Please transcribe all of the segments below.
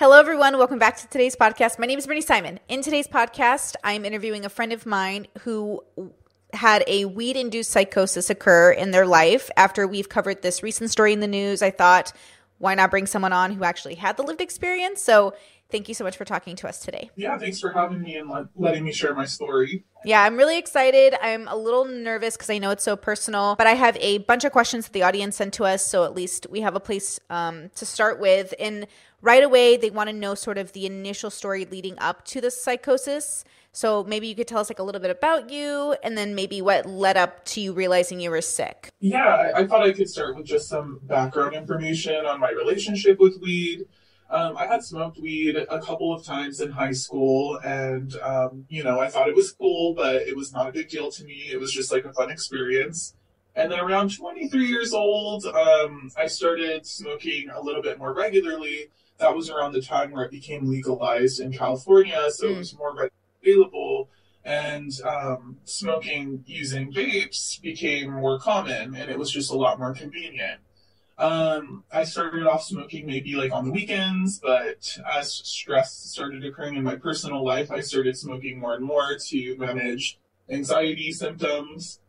Hello, everyone. Welcome back to today's podcast. My name is Brittany Simon. In today's podcast, I'm interviewing a friend of mine who had a weed induced psychosis occur in their life. After we've covered this recent story in the news, I thought, why not bring someone on who actually had the lived experience? So, thank you so much for talking to us today. Yeah, thanks for having me and letting me share my story. Yeah, I'm really excited. I'm a little nervous because I know it's so personal, but I have a bunch of questions that the audience sent to us. So, at least we have a place um, to start with. And right away they want to know sort of the initial story leading up to the psychosis. So maybe you could tell us like a little bit about you and then maybe what led up to you realizing you were sick. Yeah, I thought I could start with just some background information on my relationship with weed. Um, I had smoked weed a couple of times in high school, and um, you know, I thought it was cool, but it was not a big deal to me. It was just like a fun experience. And then around 23 years old, um, I started smoking a little bit more regularly that was around the time where it became legalized in California, so mm. it was more available. And um, smoking using vapes became more common, and it was just a lot more convenient. Um, I started off smoking maybe like on the weekends, but as stress started occurring in my personal life, I started smoking more and more to manage anxiety symptoms.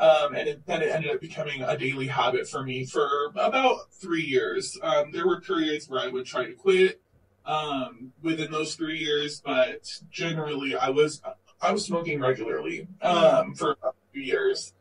Um, and it, then it ended up becoming a daily habit for me for about three years. Um, there were periods where I would try to quit um, within those three years, but generally I was I was smoking regularly um, for a few years.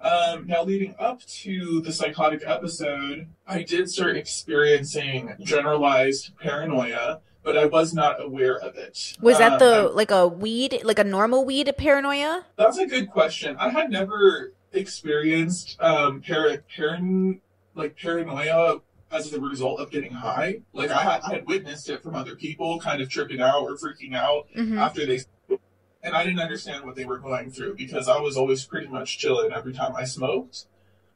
Um, now, leading up to the psychotic episode, I did start experiencing generalized paranoia, but I was not aware of it. Was that the um, like a weed, like a normal weed paranoia? That's a good question. I had never experienced um, paran- like paranoia as a result of getting high. Like I had, I had witnessed it from other people, kind of tripping out or freaking out mm-hmm. after they, and I didn't understand what they were going through because I was always pretty much chilling every time I smoked.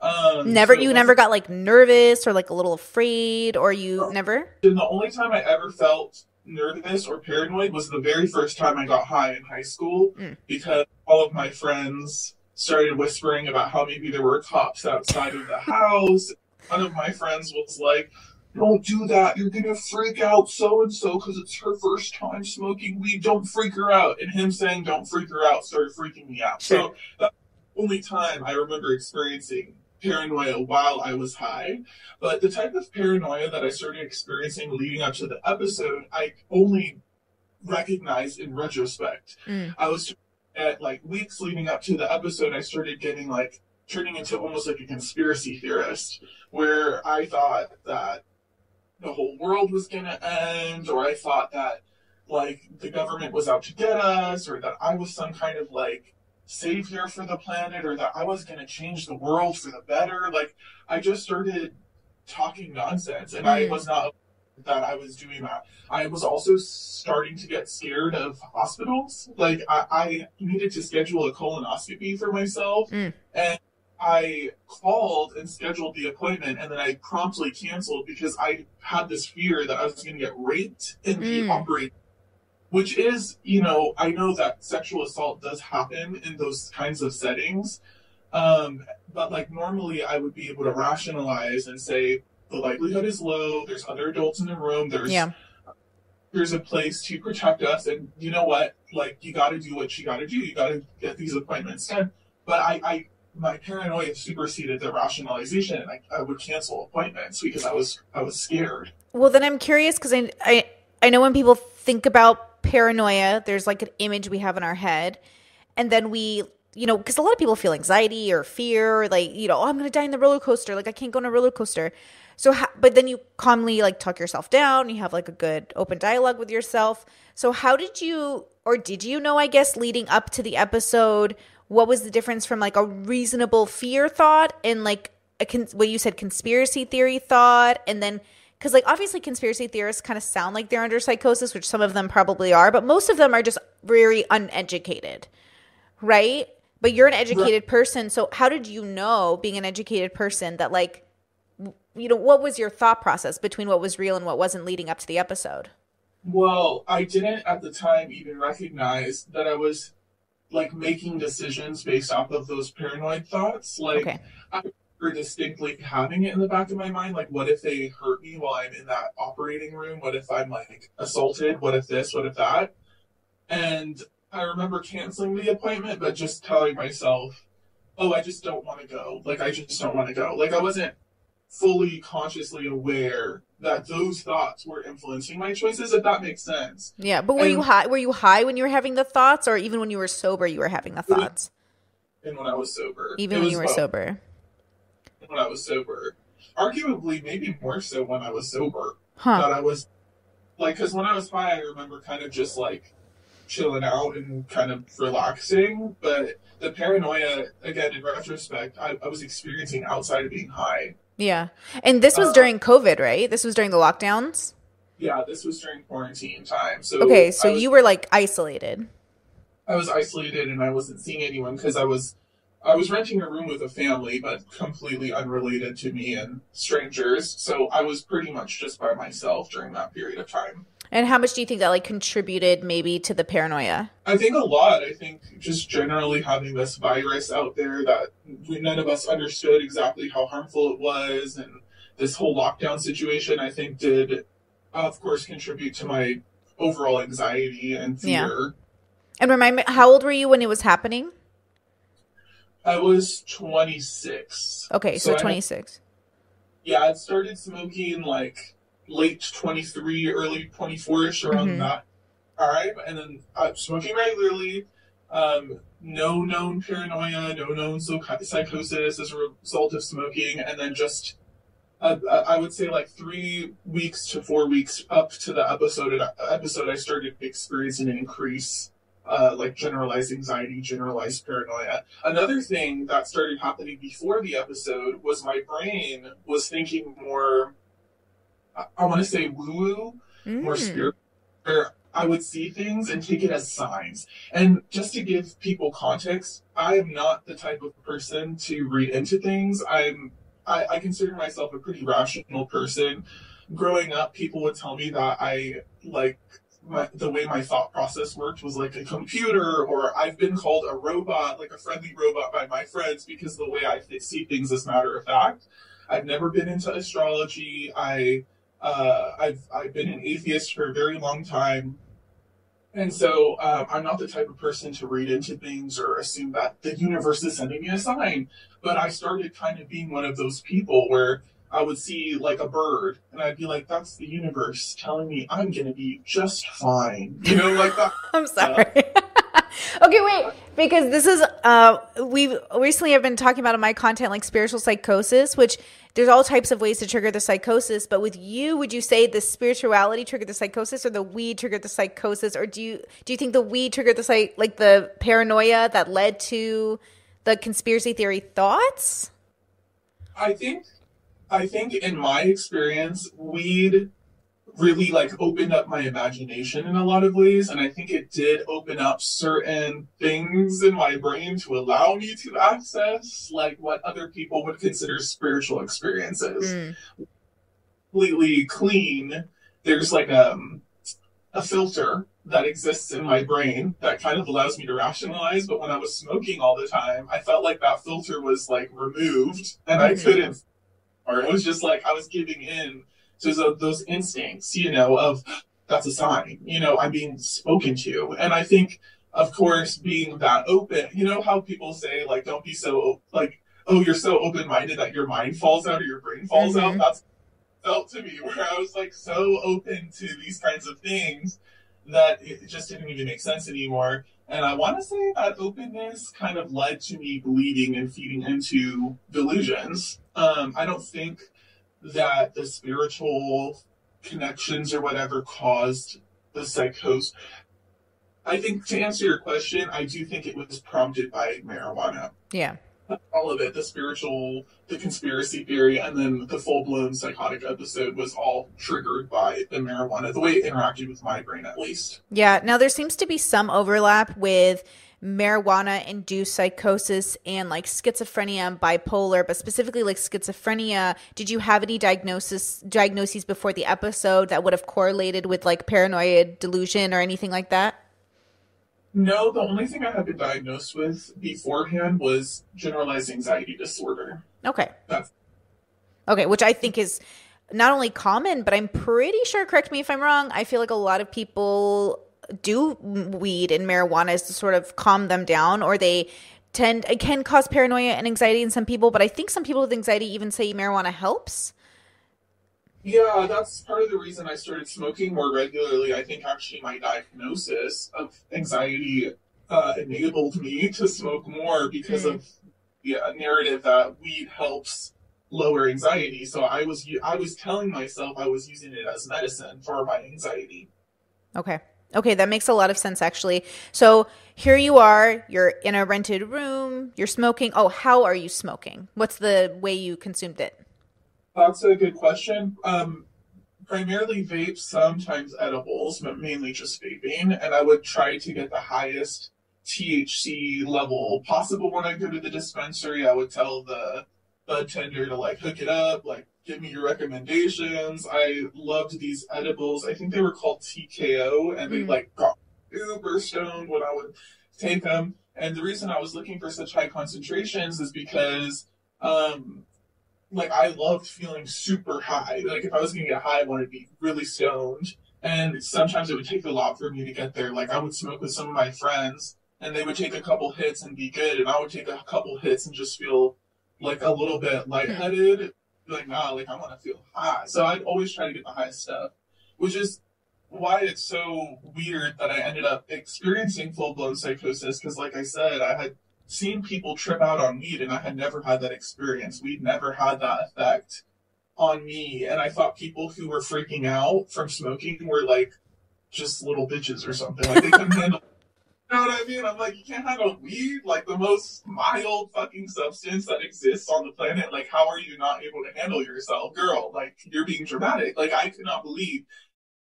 Um, never, so you never got like nervous or like a little afraid, or you never. And the only time I ever felt nervous or paranoid was the very first time I got high in high school mm. because all of my friends started whispering about how maybe there were cops outside of the house. One of my friends was like, don't do that. You're going to freak out so and so because it's her first time smoking weed. Don't freak her out. And him saying, don't freak her out started freaking me out. So that's the only time I remember experiencing paranoia while I was high. But the type of paranoia that I started experiencing leading up to the episode, I only recognized in retrospect. Mm. I was at like weeks leading up to the episode, I started getting like turning into almost like a conspiracy theorist, where I thought that the whole world was gonna end, or I thought that like the government was out to get us, or that I was some kind of like savior for the planet, or that I was gonna change the world for the better. Like I just started talking nonsense, and mm. I was not that I was doing that. I was also starting to get scared of hospitals. Like I, I needed to schedule a colonoscopy for myself, mm. and I called and scheduled the appointment, and then I promptly canceled because I had this fear that I was going to get raped in the mm. operation. Which is, you know, I know that sexual assault does happen in those kinds of settings, um, but like normally I would be able to rationalize and say, the likelihood is low. There's other adults in the room. There's yeah. there's a place to protect us, and you know what? Like you got to do what you got to do. You got to get these appointments done. But I, I my paranoia superseded the rationalization, and I, I would cancel appointments because I was I was scared. Well, then I'm curious because I, I I know when people think about paranoia, there's like an image we have in our head, and then we you know, because a lot of people feel anxiety or fear, or like, you know, oh, I'm going to die in the roller coaster. Like, I can't go on a roller coaster. So, ha- but then you calmly like talk yourself down. You have like a good open dialogue with yourself. So, how did you, or did you know, I guess, leading up to the episode, what was the difference from like a reasonable fear thought and like a con- what you said conspiracy theory thought, and then because like obviously conspiracy theorists kind of sound like they're under psychosis, which some of them probably are, but most of them are just very uneducated, right? But you're an educated person, so how did you know, being an educated person, that like you know, what was your thought process between what was real and what wasn't leading up to the episode? Well, I didn't at the time even recognize that I was like making decisions based off of those paranoid thoughts. Like, okay. I distinctly having it in the back of my mind. Like, what if they hurt me while I'm in that operating room? What if I'm like assaulted? What if this? What if that? And I remember canceling the appointment, but just telling myself, oh, I just don't want to go. Like, I just don't want to go. Like, I wasn't fully consciously aware that those thoughts were influencing my choices, if that makes sense. Yeah, but were and, you high? Were you high when you were having the thoughts, or even when you were sober, you were having the thoughts? And when I was sober, even when you were both. sober. When I was sober, arguably, maybe more so when I was sober. Huh. That I was like, because when I was high, I remember kind of just like chilling out and kind of relaxing, but the paranoia, again, in retrospect, I, I was experiencing outside of being high. Yeah. And this was uh, during COVID, right? This was during the lockdowns? Yeah, this was during quarantine time. So Okay, so was, you were like isolated. I was isolated and I wasn't seeing anyone because I was I was renting a room with a family, but completely unrelated to me and strangers. So I was pretty much just by myself during that period of time. And how much do you think that like contributed maybe to the paranoia? I think a lot. I think just generally having this virus out there that we, none of us understood exactly how harmful it was, and this whole lockdown situation, I think did, of course, contribute to my overall anxiety and fear. Yeah. And remind me, how old were you when it was happening? I was 26. Okay, so, so 26. yeah, I started smoking like late 23, early 24 ish around mm-hmm. that time. And then uh, smoking regularly, um, no known paranoia, no known psychosis as a result of smoking, and then just uh, uh, I would say like three weeks to four weeks up to the episode episode I started experiencing an increase uh, like generalized anxiety, generalized paranoia. Another thing that started happening before the episode was my brain was thinking more I, want to say woo woo, mm. more spiritual, where I would see things and take it as signs. And just to give people context, I am not the type of person to read into things. I'm I, I consider myself a pretty rational person. Growing up, people would tell me that I like my, the way my thought process worked was like a computer, or I've been called a robot, like a friendly robot by my friends because the way I see things as matter of fact. I've never been into astrology. I uh, I've I've been an atheist for a very long time, and so um, I'm not the type of person to read into things or assume that the universe is sending me a sign. But I started kind of being one of those people where I would see like a bird, and I'd be like, "That's the universe telling me I'm gonna be just fine," you know, like that. I'm sorry. Okay, wait, because this is uh, we recently have been talking about in my content like spiritual psychosis, which there's all types of ways to trigger the psychosis but with you would you say the spirituality triggered the psychosis or the weed triggered the psychosis? Or do you do you think the weed triggered the psych like the paranoia that led to the conspiracy theory thoughts? I think i think in my experience weed really like opened up my imagination in a lot of ways and i think it did open up certain things in my brain to allow me to access like what other people would consider spiritual experiences mm. completely clean there's like um a filter that exists in my brain that kind of allows me to rationalize but when i was smoking all the time i felt like that filter was like removed and mm-hmm. i couldn't or it was just like i was giving in so those instincts, you know, of that's a sign, you know, I'm being spoken to. And I think, of course, being that open, you know, how people say, like, don't be so, like, oh, you're so open minded that your mind falls out or your brain falls mm-hmm. out. That's felt to me where I was like so open to these kinds of things that it just didn't even make sense anymore. And I want to say that openness kind of led to me believing and feeding into delusions. Um, I don't think that the spiritual connections or whatever caused the psychosis. I think to answer your question, I do think it was prompted by marijuana. Yeah. All of it, the spiritual, the conspiracy theory, and then the full blown psychotic episode was all triggered by the marijuana, the way it interacted with my brain at least. Yeah. Now there seems to be some overlap with marijuana induced psychosis and like schizophrenia and bipolar, but specifically like schizophrenia, did you have any diagnosis diagnoses before the episode that would have correlated with like paranoid delusion or anything like that? No, the only thing I had been diagnosed with beforehand was generalized anxiety disorder. Okay. That's Okay, which I think is not only common, but I'm pretty sure, correct me if I'm wrong, I feel like a lot of people do weed and marijuana is to sort of calm them down or they tend it can cause paranoia and anxiety in some people, but I think some people with anxiety even say marijuana helps. Yeah, that's part of the reason I started smoking more regularly. I think actually my diagnosis of anxiety uh, enabled me to smoke more because Mm. of the uh, narrative that weed helps lower anxiety. So I was I was telling myself I was using it as medicine for my anxiety. Okay. Okay, that makes a lot of sense actually. So here you are, you're in a rented room, you're smoking. Oh, how are you smoking? What's the way you consumed it? That's a good question. Um, primarily vapes, sometimes edibles, but mainly just vaping. And I would try to get the highest THC level possible when I go to the dispensary. I would tell the bud tender to like hook it up, like give me your recommendations. I loved these edibles. I think they were called TKO, and they Mm. like got uber stoned when I would take them. And the reason I was looking for such high concentrations is because um, like I loved feeling super high. Like if I was gonna get high, I wanted to be really stoned. And sometimes it would take a lot for me to get there. Like I would smoke with some of my friends, and they would take a couple hits and be good, and I would take a couple hits and just feel like a little bit lightheaded. Like nah, like I want to feel high. So I'd always try to get the high stuff, which is why it's so weird that I ended up experiencing full blown psychosis. Because like I said, I had seen people trip out on weed and I had never had that experience. We'd never had that effect on me. And I thought people who were freaking out from smoking were like just little bitches or something. Like they couldn't handle you know what I mean? I'm like, you can't handle weed, like the most mild fucking substance that exists on the planet. Like, how are you not able to handle yourself, girl? Like, you're being dramatic. Like, I could not believe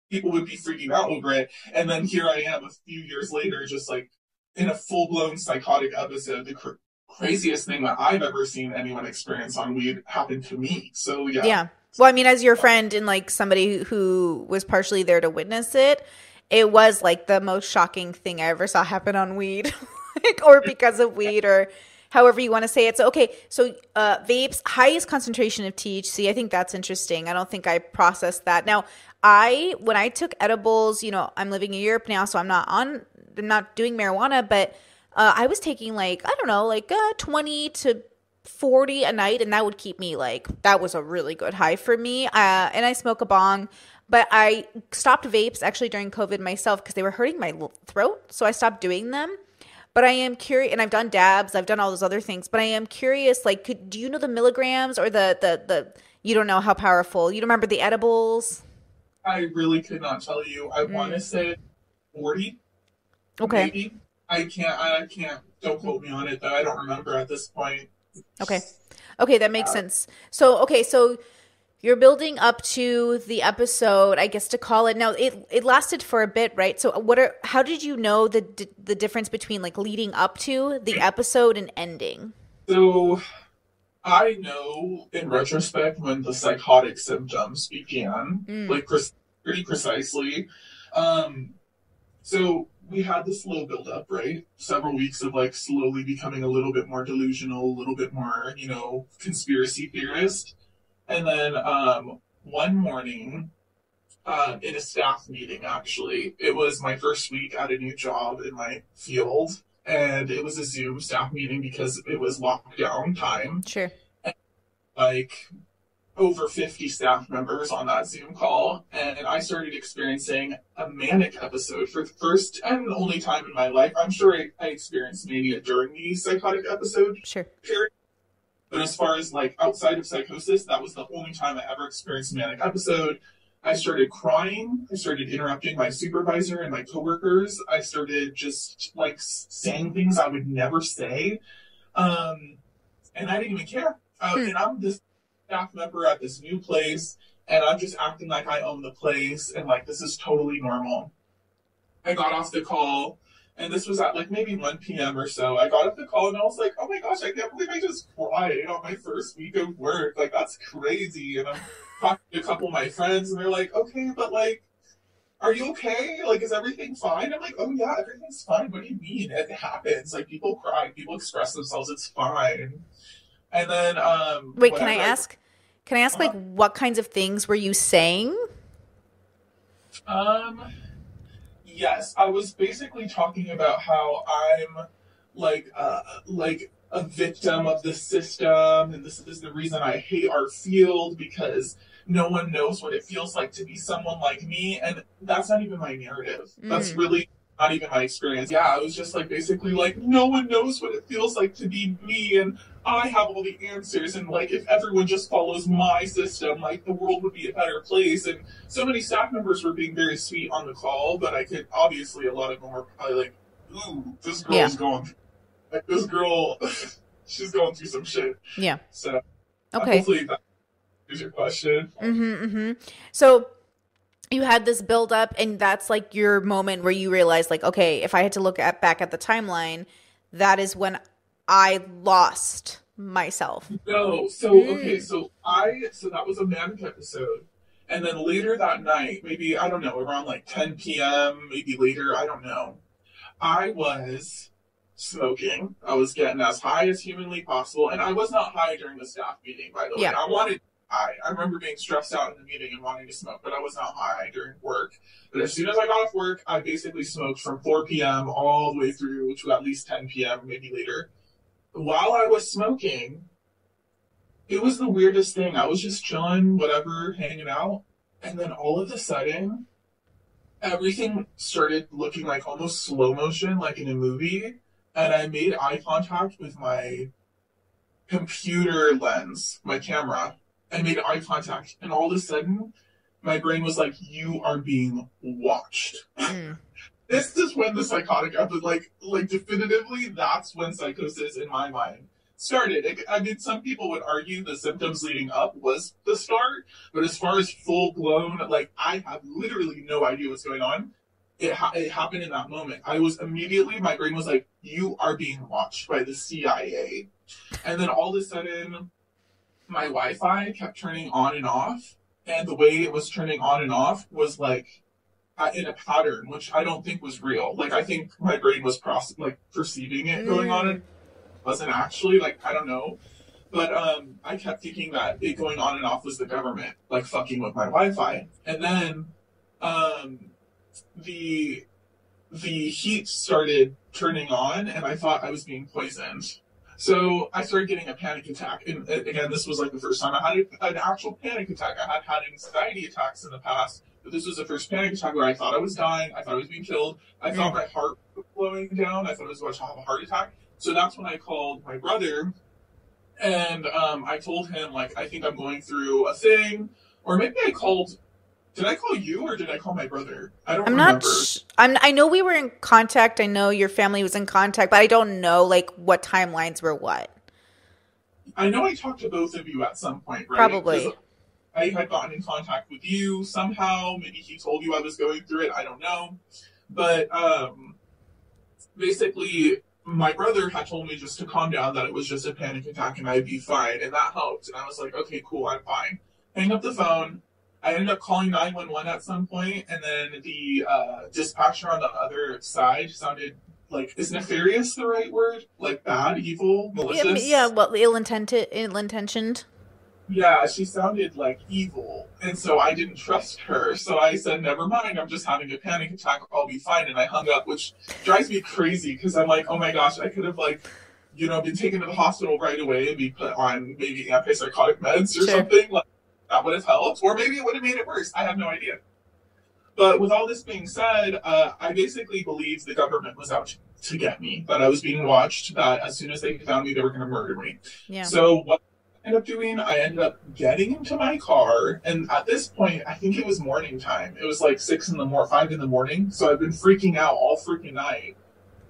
people would be freaking out over it. And then here I am a few years later, just like in a full blown psychotic episode. The cr- craziest thing that I've ever seen anyone experience on weed happened to me. So yeah. Yeah. Well, I mean, as your friend and like somebody who was partially there to witness it, it was like the most shocking thing I ever saw happen on weed, like, or because of weed, or however you want to say it. So, okay, so uh, vapes, highest concentration of THC. I think that's interesting. I don't think I processed that. Now, I when I took edibles, you know, I'm living in Europe now, so I'm not on, I'm not doing marijuana, but uh, I was taking like I don't know, like uh, 20 to 40 a night and that would keep me like that was a really good high for me uh, and i smoke a bong but i stopped vapes actually during covid myself because they were hurting my throat so i stopped doing them but i am curious and i've done dabs i've done all those other things but i am curious like could, do you know the milligrams or the the the you don't know how powerful you remember the edibles I really could not tell you. I mm. want to say 40. okay Maybe. I can't, I can't, don't quote me on it though. I don't remember at this point. Okay. Okay, that makes uh, sense. So, okay, so you're building up to the episode, I guess to call it. Now, it it lasted for a bit, right? So, what are how did you know the the difference between like leading up to the episode and ending? So I know in retrospect when the psychotic symptoms began, Mm. like pre- pretty precisely. Um, so we had the slow build up, right? Several weeks of like slowly becoming a little bit more delusional, a little bit more, you know, conspiracy theorist. And then um, one morning, uh, in a staff meeting, actually, it was my first week at a new job in my field. And it was a Zoom staff meeting because it was lockdown time Sure. like over 50 staff members on that Zoom call, and I started experiencing a manic episode for the first and only time in my life. I'm sure I, I experienced mania during the psychotic episode Sure. period, but as far as like outside of psychosis, that was the only time I ever experienced a manic episode. I started crying. I started interrupting my supervisor and my coworkers. I started just like saying things I would never say. Um, and I didn't even care. Uh, Hmm. And I'm this staff member at this new place, and I'm just acting like I own the place, and like this is totally normal. I got off the call, and this was at like maybe 1 p.m. or so. I got off the call, and I was like, oh my gosh, I can't believe I just cried on my first week of work. Like, that's crazy. And I'm talking to a couple of my friends, and they're like, okay, but like, are you okay? Like, is everything fine? I'm like, oh yeah, everything's fine. What do you mean? It happens. Like, people cry, people express themselves. It's fine. And then um Wait, can I whenever ask? Can I ask like Uh-huh. what kinds of things were you saying? Um, yes, I was basically talking about how I'm like uh like a victim of the system, and this is the reason I hate our field because no one knows what it feels like to be someone like me, and that's not even my narrative. That's Mm. really not even my experience. Yeah, I was just like basically like no one knows what it feels like to be me, and I have all the answers, and like if everyone just follows my system, like the world would be a better place, and so many staff members were being very sweet on the call, but I could obviously a lot of them were probably like, "Ooh, this girl's Yeah. going, like this girl, she's going through some shit." Yeah. So Okay. hopefully that is your question. Mm-hmm, mm-hmm. So you had this build up, and that's like your moment where you realize like, okay, if I had to look at back at the timeline, that is when I lost myself. No, so Mm. okay, so I so that was a manic episode, and then later that night, maybe I don't know, around like 10 p.m., maybe later, I don't know. I was smoking. I was getting as high as humanly possible, and I was not high during the staff meeting, by the way. Yeah. I wanted high. I remember being stressed out in the meeting and wanting to smoke, but I was not high during work. But as soon as I got off work, I basically smoked from 4 p.m. all the way through to at least 10 p.m., maybe later. While I was smoking, it was the weirdest thing. I was just chilling, whatever, hanging out, and then all of a sudden, everything started looking like almost slow motion, like in a movie, and I made eye contact with my computer lens, my camera. I made eye contact, and all of a sudden, my brain was like, "You are being watched." Mm. this is when the psychotic episode, like, like definitively, that's when psychosis in my mind started. I- I mean, some people would argue the symptoms leading up was the start, but as far as full blown, like, I have literally no idea what's going on. It, ha- it happened in that moment. I was immediately, my brain was like, you are being watched by the CIA. And then all of a sudden, my Wi Fi kept turning on and off. And the way it was turning on and off was like, uh, in a pattern, which I don't think was real. Like I think my brain was process- like perceiving it going on, and wasn't actually like I don't know. But um, I kept thinking that it going on and off was the government like fucking with my Wi-Fi, and then um, the the heat started turning on, and I thought I was being poisoned. So I started getting a panic attack, and uh, again, this was like the first time I had an actual panic attack. I had had anxiety attacks in the past, but this was the first panic attack where I thought I was dying. I thought I was being killed. I thought my heart was slowing down. I thought I was about to have a heart attack. So that's when I called my brother, and um, I told him like I think I'm going through a thing, or maybe I called. Did I call you or did I call my brother? I don't I'm remember. not. Sh- I'm. I know we were in contact. I know your family was in contact, but I don't know like what timelines were what. I know I talked to both of you at some point, right? Probably. I had gotten in contact with you somehow. Maybe he told you I was going through it. I don't know. But um, basically, my brother had told me just to calm down, that it was just a panic attack and I'd be fine. And that helped. And I was like, okay, cool, I'm fine. Hang up the phone. I ended up calling 911 at some point, and then the uh, dispatcher on the other side sounded like, is nefarious the right word? Like bad, evil, Yeah, malicious? yeah. Well, ill intended. Ill intentioned. Yeah, she sounded like evil, and so I didn't trust her. So I said, "Never mind. I'm just having a panic attack. I'll be fine." And I hung up, which drives me crazy because I'm like, "Oh my gosh, I could have like, you know, been taken to the hospital right away and be put on maybe antipsychotic meds or Sure. something. Like that would have helped, or maybe it would have made it worse. I have no idea." But with all this being said, uh, I basically believe the government was out to get me. That I was being watched. That as soon as they found me, they were going to murder me. Yeah. So what I ended up doing, I ended up getting into my car, and at this point, I think it was morning time. It was like six in the morning, five in the morning. So I've been freaking out all freaking night,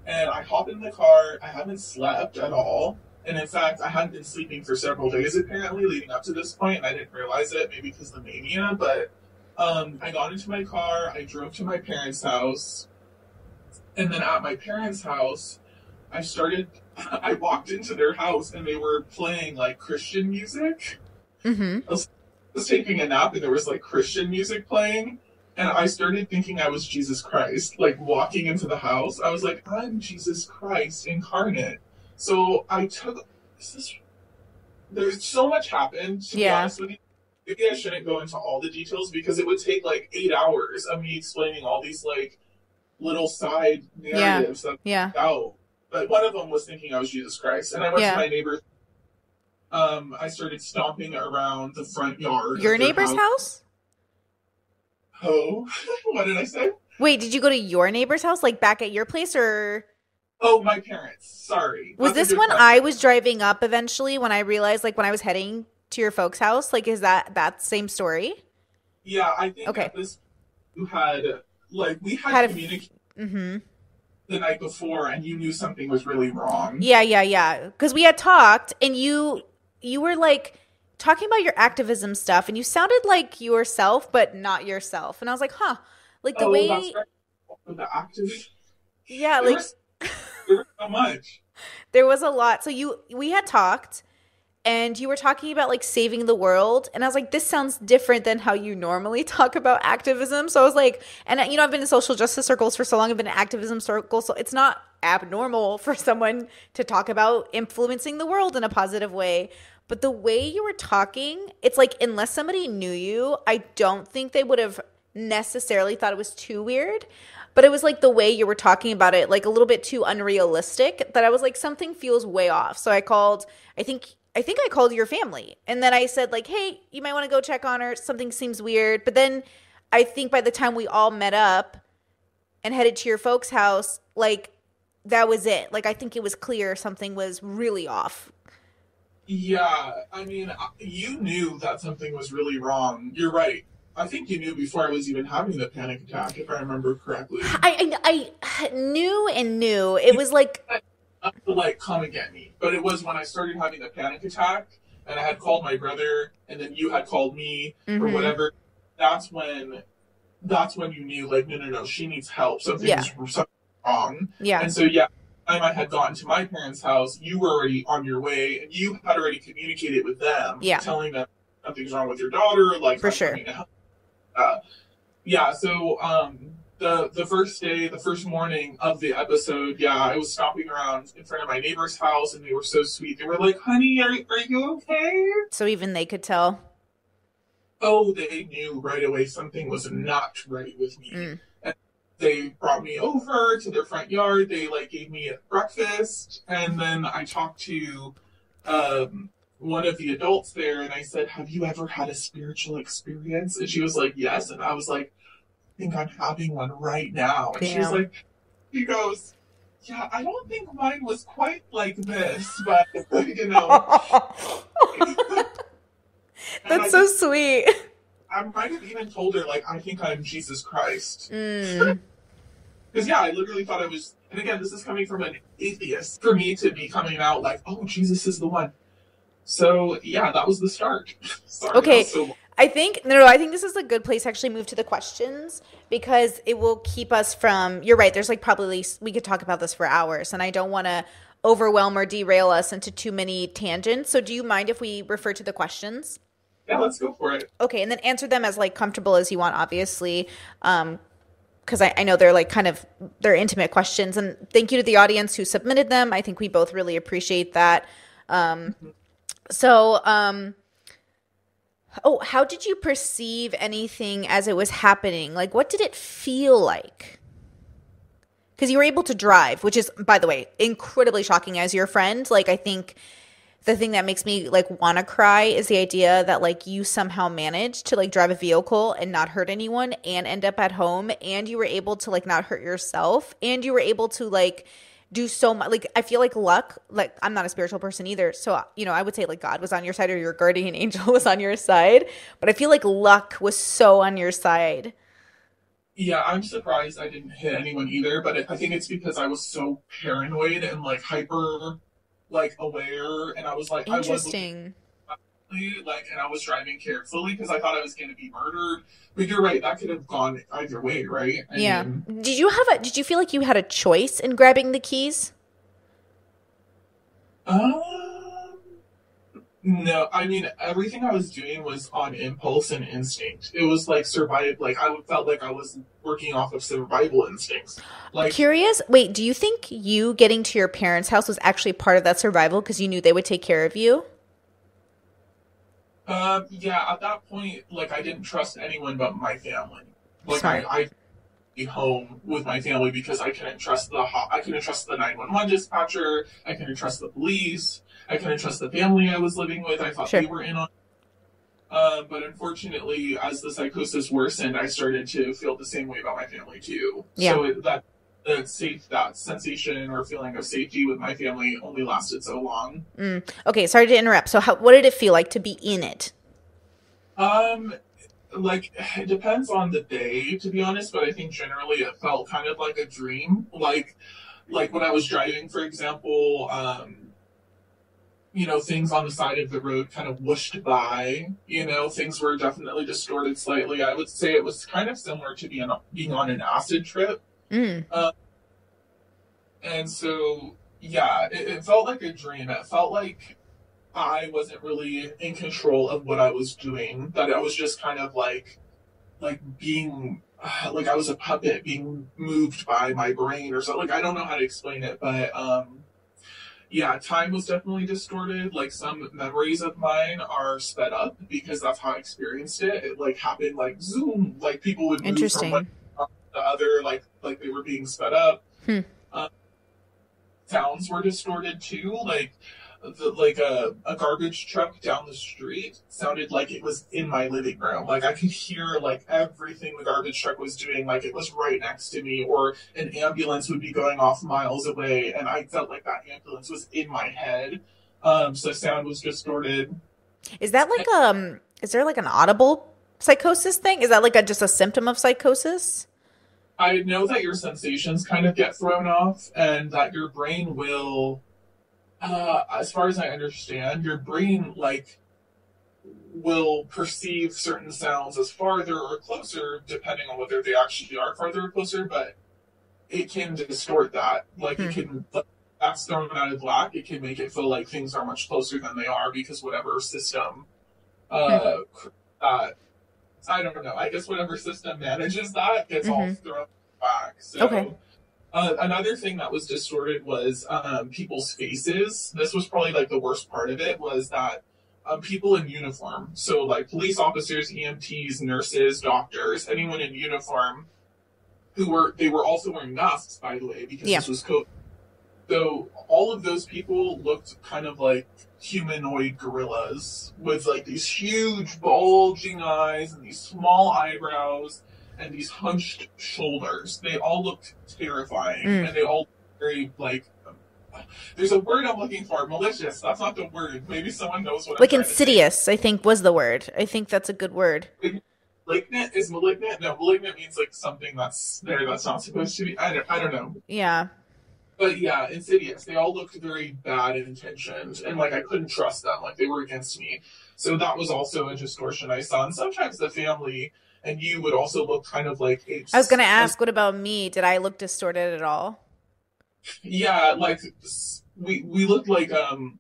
and I hop in the car. I haven't slept at all, and in fact, I hadn't been sleeping for several days apparently leading up to this point, and I didn't realize it, maybe because of the mania. But um, I got into my car. I drove to my parents' house, and then at my parents' house. I started, I walked into their house and they were playing like Christian music. Mm-hmm. I was taking a nap and there was like Christian music playing. And I started thinking I was Jesus Christ, like walking into the house. I was like, I'm Jesus Christ incarnate. So I took, is this, there's so much happened. To be Yeah. honest with you, maybe I shouldn't go into all the details because it would take like eight hours of me explaining all these like little side narratives that Yeah. out. But one of them was thinking I was Jesus Christ, and I went Yeah. to my neighbor's. Um, I started stomping around the front yard. Your neighbor's house? Oh, what did I say? Wait, did you go to your neighbor's house, like back at your place, or Oh, my parents. Sorry. was this when. I was driving up eventually when I realized, like, when I was heading to your folks' house? Like, is that that same story? Yeah, I think Okay. this you had like we had, Had communicated Mm-hmm. the night before, and you knew something was really wrong. Yeah, yeah, yeah. Because we had talked, and you you were like talking about your activism stuff, and you sounded like yourself, but not yourself. And I was like, huh, like the oh, way, right. The active. yeah, There like was, so much. there was a lot. So you we had talked and you were talking about like saving the world and I was like this sounds different than how you normally talk about activism. So I was like and you know I've been in social justice circles for so long I've been in activism circles so it's not abnormal for someone to talk about influencing the world in a positive way. But the way you were talking, it's like unless somebody knew you, I don't think they would have necessarily thought it was too weird. But it was like the way you were talking about it, like a little bit too unrealistic that I was like, something feels way off. So I called, I think, I think I called your family. And then I said, like, hey, you might want to go check on her. Something seems weird. But then I think by the time we all met up and headed to your folks' house, like, that was it. Like, I think it was clear something was really off. Yeah, I mean, uh, you knew that something was really wrong. You're right. I think you knew before I was even having the panic attack, if I remember correctly. I, I, I knew and knew. It was like, Not to like come and get me, but it was when I started having the panic attack, and I had called my brother, and then you had called me or Mhm. whatever. That's when, that's when you knew, like, no, no, no, she needs help. Something's Yeah. something's wrong. yeah, And so, yeah, the time I had gotten to my parents' house, you were already on your way, and you had already communicated with them, Yeah. telling them something's wrong with your daughter, like For sure. Coming to help. Uh, yeah. So, um, the the first day, the first morning of the episode, yeah, I was stomping around in front of my neighbor's house, and they were so sweet. They were like, "Honey, are are you okay?" so even they could tell. Oh, they knew right away something was not right with me. Mm. And they brought me over to their front yard. They like gave me breakfast, and then I talked to um, one of the adults there, and I said, "Have you ever had a spiritual experience?" And she was like, "Yes," and I was like, "I think I'm having one right now." And she's Damn. like, "He goes." Yeah, I don't think mine was quite like this, but you know. That's so sweet. I might have even told her like I think I'm Jesus Christ Mm. because yeah, I literally thought I was. And again, this is coming from an atheist. For me to be coming out like, oh, Jesus is the one. So yeah, that was the start. Sorry, Okay. so- I think no, no. I think this is a good place to actually move to the questions because it will keep us from. You're right. There's like probably we could talk about this for hours, and I don't want to overwhelm or derail us into too many tangents. So, do you mind if we refer to the questions? yeah, let's go for it. Okay, and then answer them as like comfortable as you want, obviously. Um, because I, I know they're like kind of they're intimate questions, and thank you to the audience who submitted them. I think we both really appreciate that. Um, so, um, oh, how did you perceive anything as it was happening? Like, what did it feel like? Because you were able to drive, which is, by the way, incredibly shocking as your friend. Like, I think the thing that makes me like want to cry is the idea that like you somehow managed to like drive a vehicle and not hurt anyone and end up at home and you were able to like not hurt yourself and you were able to like do so much like i feel like luck like i'm not a spiritual person either so you know i would say like god was on your side or your guardian angel was on your side but i feel like luck was so on your side. Yeah, I'm surprised I didn't hit anyone either, but it, I think it's because I was so paranoid and like hyper, like aware, and I was like, I was interesting like, and I was driving carefully because I thought I was going to be murdered. But you're right, that could have gone either way, right? I yeah mean, did you have a did you feel like you had a choice in grabbing the keys Um, no, I mean everything I was doing was on impulse and instinct. It was like survive. Like I felt like I was working off of survival instincts. Like Curious. Wait, do you think you getting to your parents' house was actually part of that survival because you knew they would take care of you? Um, yeah, at that point, like I didn't trust anyone but my family. Like Smart. I, I be home with my family because I couldn't trust the ho- I couldn't trust the nine one one dispatcher. I couldn't trust the police. I couldn't trust the family I was living with. I thought Sure. they were in on. Um, but unfortunately, as the psychosis worsened, I started to feel the same way about my family too. Yeah. So it, that the safe that sensation or feeling of safety with my family only lasted so long. Okay, sorry to interrupt. So, how, what did it feel like to be in it? Um, like it depends on the day, to be honest. But I think generally it felt kind of like a dream. Like, like when I was driving, for example, um, you know, things on the side of the road kind of whooshed by. You know, things were definitely distorted slightly. I would say it was kind of similar to being being on an acid trip. Mm. And so, yeah, it, it felt like a dream. It felt like I wasn't really in control of what I was doing. That I was just kind of like, like being, like I was a puppet being moved by my brain or something. Like I don't know how to explain it, but um, yeah, time was definitely distorted. Like some memories of mine are sped up because that's how I experienced it. It like happened like zoom, like people would move from Interesting. one the other, like like they were being sped up. Hmm. Um, sounds were distorted too, like the, like a, a garbage truck down the street sounded like it was in my living room. Like I could hear like everything the garbage truck was doing, like it was right next to me, or an ambulance would be going off miles away, and I felt like that ambulance was in my head. Um, so sound was distorted. Is that like um? Is there like an audible psychosis thing? Is that like a just a symptom of psychosis? I know that your sensations kind of get thrown off and that your brain will, uh, as far as I understand, your brain, like, will perceive certain sounds as farther or closer, depending on whether they actually are farther or closer, but it can distort that. Like, Hmm. it can, like, that's thrown out of whack. It can make it feel like things are much closer than they are because whatever system, uh, cr- that I don't know. I guess whatever system manages that gets all Mhm. thrown back. So, Okay. uh, another thing that was distorted was um, people's faces. This was probably like the worst part of it was that um, people in uniform, so like police officers, EMTs, nurses, doctors, anyone in uniform, who were they were also wearing masks, by the way, because Yeah. this was COVID. So all of those people looked kind of like humanoid gorillas with like these huge bulging eyes and these small eyebrows and these hunched shoulders. They all looked terrifying Mm. and they all very like there's a word I'm looking for, malicious. That's not the word. Maybe someone knows what Like I'm trying to say. insidious, I think was the word. I think that's a good word. Malignant is malignant. No, malignant means like something that's there that's not supposed to be. I don't, I don't know. Yeah. But yeah, insidious. They all looked very bad and intentioned, and like I couldn't trust them. Like they were against me. So that was also a distortion I saw. And sometimes the family and you would also look kind of like apes. I was gonna ask, what about me? Did I look distorted at all? Yeah, like we we looked like um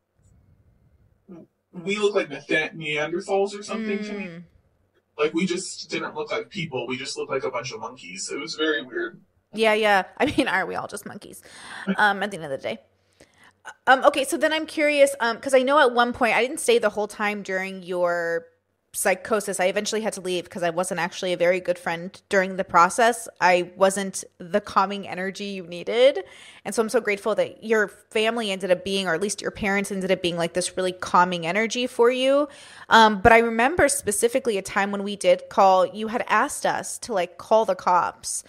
we look like Neanderthals or something to me. Mm. Like we just didn't look like people. We just looked like a bunch of monkeys. It was very weird. Yeah, yeah. I mean, aren't we all just monkeys? Um, at the end of the day. Um, okay, so then I'm curious, um, because I know at one point I didn't stay the whole time during your psychosis. I eventually had to leave because I wasn't actually a very good friend during the process. I wasn't the calming energy you needed. And so I'm so grateful that your family ended up being, or at least your parents ended up being like this really calming energy for you. Um, but I remember specifically a time when we did call, you had asked us to like call the cops.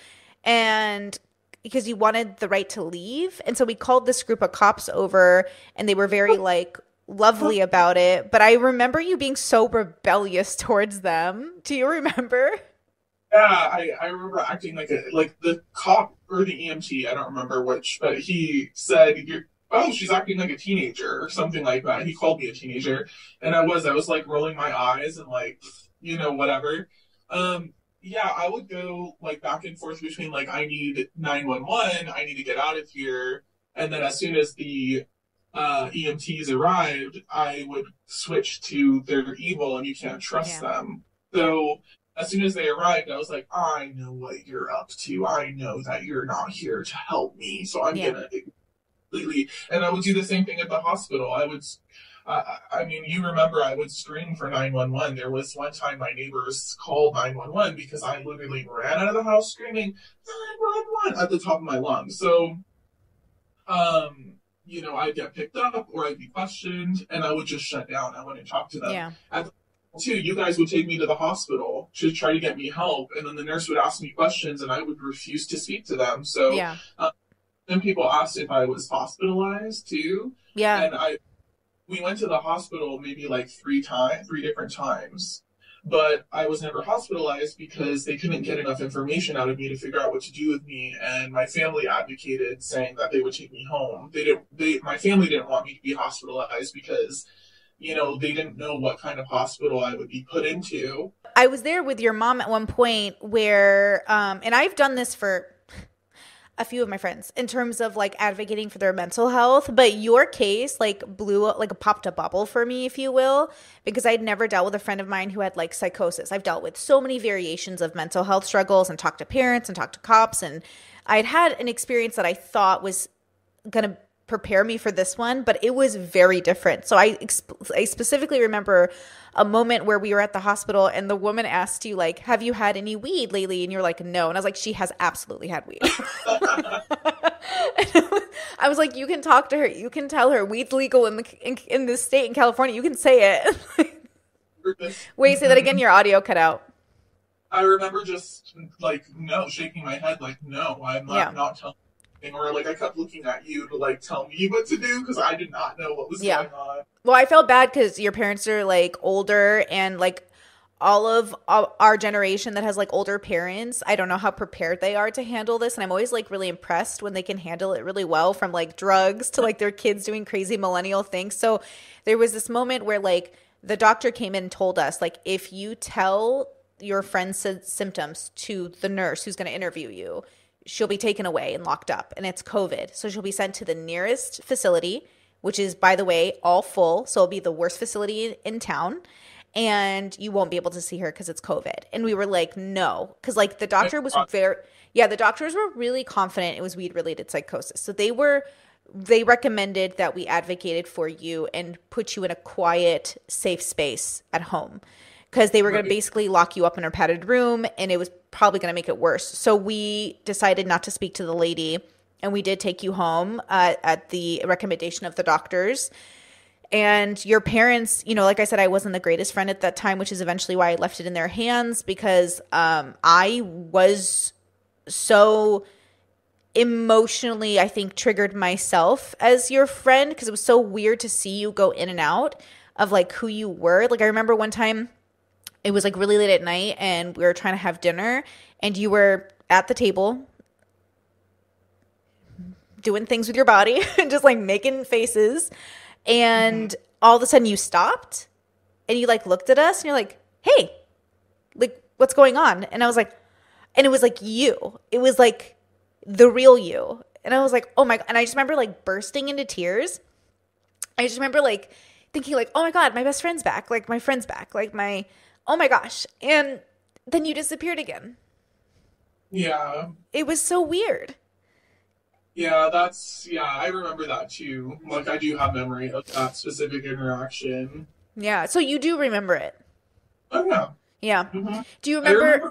And because you wanted the right to leave. And so we called this group of cops over and they were very like lovely about it. But I remember you being so rebellious towards them. Do you remember? Yeah, I, I remember acting like a like the cop or the EMT. I don't remember which, but he said, oh, she's acting like a teenager or something like that." He called me a teenager, and I was I was like rolling my eyes and like you know whatever. Um, yeah, I would go like back and forth between like I need nine one one, I need to get out of here, and then as soon as the uh, EMTs arrived, I would switch to they're evil and you can't trust Yeah. them. So as soon as they arrived, I was like, I know what you're up to. I know that you're not here to help me, so I'm Yeah. gonna completely. And I would do the same thing at the hospital. I would, I, I mean, you remember I would scream for 911. There was one time my neighbors called 911 because I literally ran out of the house screaming 911 at the top of my lungs. So, um, you know, I'd get picked up or I'd be questioned and I would just shut down. I wouldn't talk to them. Yeah. At the too, you guys would take me to the hospital to try to get me help, and then the nurse would ask me questions, and I would refuse to speak to them. So Yeah. then people asked if I was hospitalized too, Yeah. and I we went to the hospital maybe like three times, three different times, but I was never hospitalized because they couldn't get enough information out of me to figure out what to do with me, and my family advocated saying that they would take me home. They didn't. They my family didn't want me to be hospitalized because. You know, they didn't know what kind of hospital I would be put into. I was there with your mom at one point where, um, and I've done this for a few of my friends in terms of like advocating for their mental health. But your case like blew like popped a bubble for me, if you will, because I'd never dealt with a friend of mine who had like psychosis. I've dealt with so many variations of mental health struggles and talked to parents and talked to cops. And I'd had an experience that I thought was going to prepare me for this one, but it was very different. So I I specifically remember a moment where we were at the hospital and the woman asked you like, "Have you had any weed lately?" and you're like, "No." And I was like, "She has absolutely had weed." I was like, "You can talk to her. You can tell her weed's legal in the in, in this state in California. You can say it." Wait, say that again. Your audio cut out. I remember just like no, shaking my head like no, I'm not, Yeah. not telling Or like I kept looking at you to like tell me what to do because I did not know what was Yeah. going on. Well, I felt bad because your parents are like older and like all of our- our generation that has like older parents. I don't know how prepared they are to handle this. And I'm always like really impressed when they can handle it really well from like drugs to like their kids doing crazy millennial things. So there was this moment where like the doctor came in and told us like if you tell your friend's symptoms to the nurse who's going to interview you, she'll be taken away and locked up and it's covid. So she'll be sent to the nearest facility which is by the way all full. So it'll be the worst facility in, town and you won't be able to see her because it's covid. And we were like no. Because like the doctor was very yeah the doctors were really confident it was weed related psychosis. So they were they recommended that we advocated for you and put you in a quiet safe space at home because they were going to basically lock you up in a padded room and it was probably going to make it worse. So we decided not to speak to the lady and we did take you home uh, at the recommendation of the doctors. And your parents, you know, like I said, I wasn't the greatest friend at that time, which is eventually why I left it in their hands because um, I was so emotionally, I think, triggered myself as your friend because it was so weird to see you go in and out of like who you were. Like, I remember one time it was like really late at night and we were trying to have dinner and you were at the table doing things with your body and just like making faces and mm-hmm. all of a sudden you stopped and you like looked at us and you're like hey like what's going on? And i was like and it was like you. It was like the real you. And i was like oh my god. and i just remember like bursting into tears. I just remember like thinking like oh my god my best friend's back like my friend's back like my oh my gosh and then you disappeared again Yeah, it was so weird yeah, that's yeah. I remember that too. Like I do have memory of that specific interaction. yeah so you do remember it Oh yeah. yeah Mhm. do you remember, remember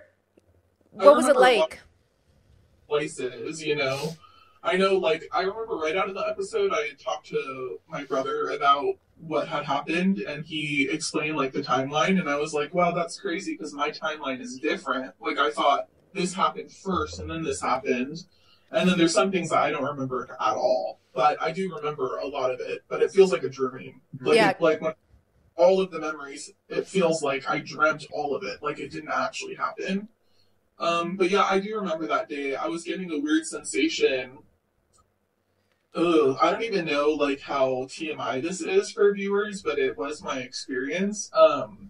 what was it remember a lot- like places, you know. I know, like, I remember right out of the episode, I had talked to my brother about what had happened, and he explained, like, the timeline, and I was like, wow, that's crazy, because my timeline is different. Like, I thought this happened first, and then this happened. And then there's some things that I don't remember at all, but I do remember a lot of it, but it feels like a dream. Like, Yeah. like when all of the memories, it feels like I dreamt all of it, like it didn't actually happen. Um, but yeah, I do remember that day. I was getting a weird sensation. Ugh, I don't even know like how TMI this is for viewers, but it was my experience. Um,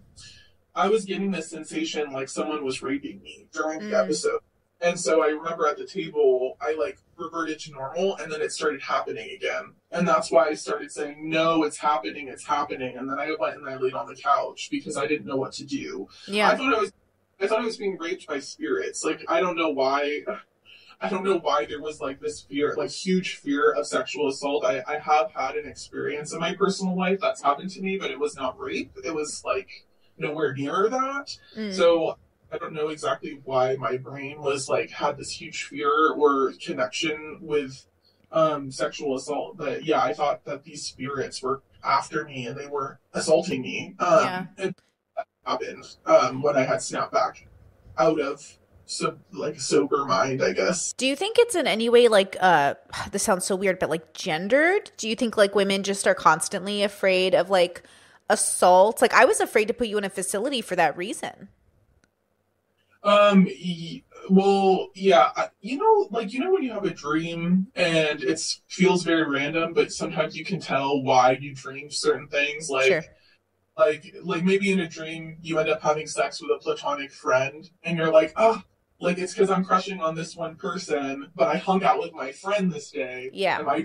I was getting this sensation like someone was raping me during the Mm. episode. And so I remember at the table, I like reverted to normal and then it started happening again. And that's why I started saying, no, it's happening, it's happening. And then I went and I laid on the couch because I didn't know what to do. Yeah. I thought I was, I thought I was being raped by spirits. Like I don't know why. I don't know why there was like this fear, like huge fear of sexual assault. I, I have had an experience in my personal life that's happened to me, but it was not rape. It was like nowhere near that. Mm. So I don't know exactly why my brain was like had this huge fear or connection with um, sexual assault. But yeah, I thought that these spirits were after me and they were assaulting me. Um, Yeah. And that happened um, when I had snapped back out of so like sober mind, I guess. Do you think it's in any way like uh this sounds so weird but like gendered? Do you think like women just are constantly afraid of like assault? Like I was afraid to put you in a facility for that reason. Um. y- Well, yeah. I- You know, like you know when you have a dream and it feels very random, but sometimes you can tell why you dream certain things. Like, Sure. like, like maybe in a dream you end up having sex with a platonic friend, and you're like, oh, like it's because I'm crushing on this one person, but I hung out with my friend this day. Yeah. And my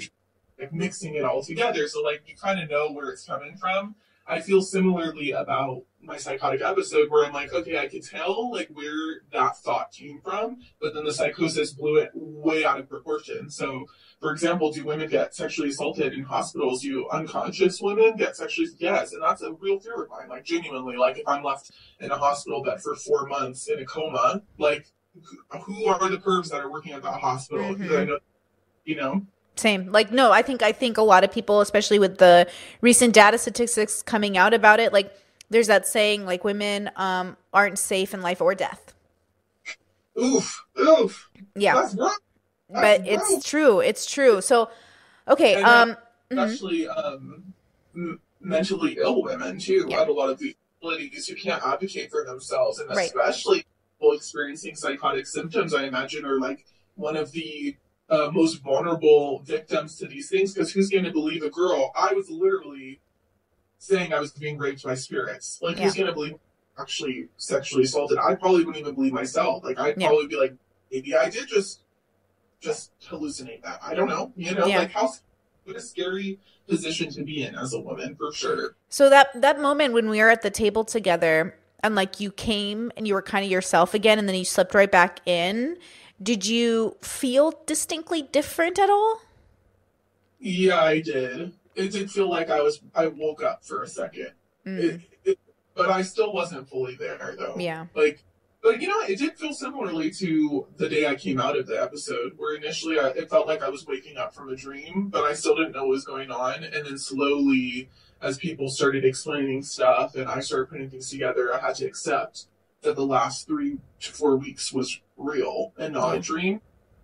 like mixing it all together, so like you kind of know where it's coming from. I feel similarly about my psychotic episode where I'm like, okay, I could tell like where that thought came from, but then the psychosis blew it way out of proportion. So, for example, do women get sexually assaulted in hospitals? Do unconscious women get sexually? Yes, and that's a real fear of mine. Like genuinely, like if I'm left in a hospital bed for four months in a coma, like who- are the pervs that are working at that hospital? Mhm. I know, you know. Same. Like no, I think I think a lot of people, especially with the recent data statistics coming out about it, like there's that saying like women um aren't safe in life or death. Oof, oof. Yeah. That's rough. But That's it's rough. true. It's true. So okay, And, um mhm. especially um, m- mentally ill women too Yeah. at a lot of these facilities who can't advocate for themselves, and Right. especially people experiencing psychotic symptoms. I imagine are like one of the uh, most vulnerable victims to these things because who's going to believe a girl? I was literally saying I was being raped by spirits. Like who's going to believe actually sexually assaulted? I probably wouldn't even believe myself. Like I'd Yeah. probably be like, maybe I did just just hallucinate that. I don't know. You know, Yeah. like how what a scary position to be in as a woman for sure. So that that moment when we were at the table together and like you came and you were kind of yourself again and then you slipped right back in, did you feel distinctly different at all? Yeah, I did. It did feel like I was. I woke up for a second, Mm, it, it, but I still wasn't fully there though. yeah. Like, but you know, it did feel similarly to the day I came out of the episode, where initially I, it felt like I was waking up from a dream, but I still didn't know what was going on, and then slowly, as people started explaining stuff and I started putting things together, I had to accept that the last three to four weeks was real and not a dream.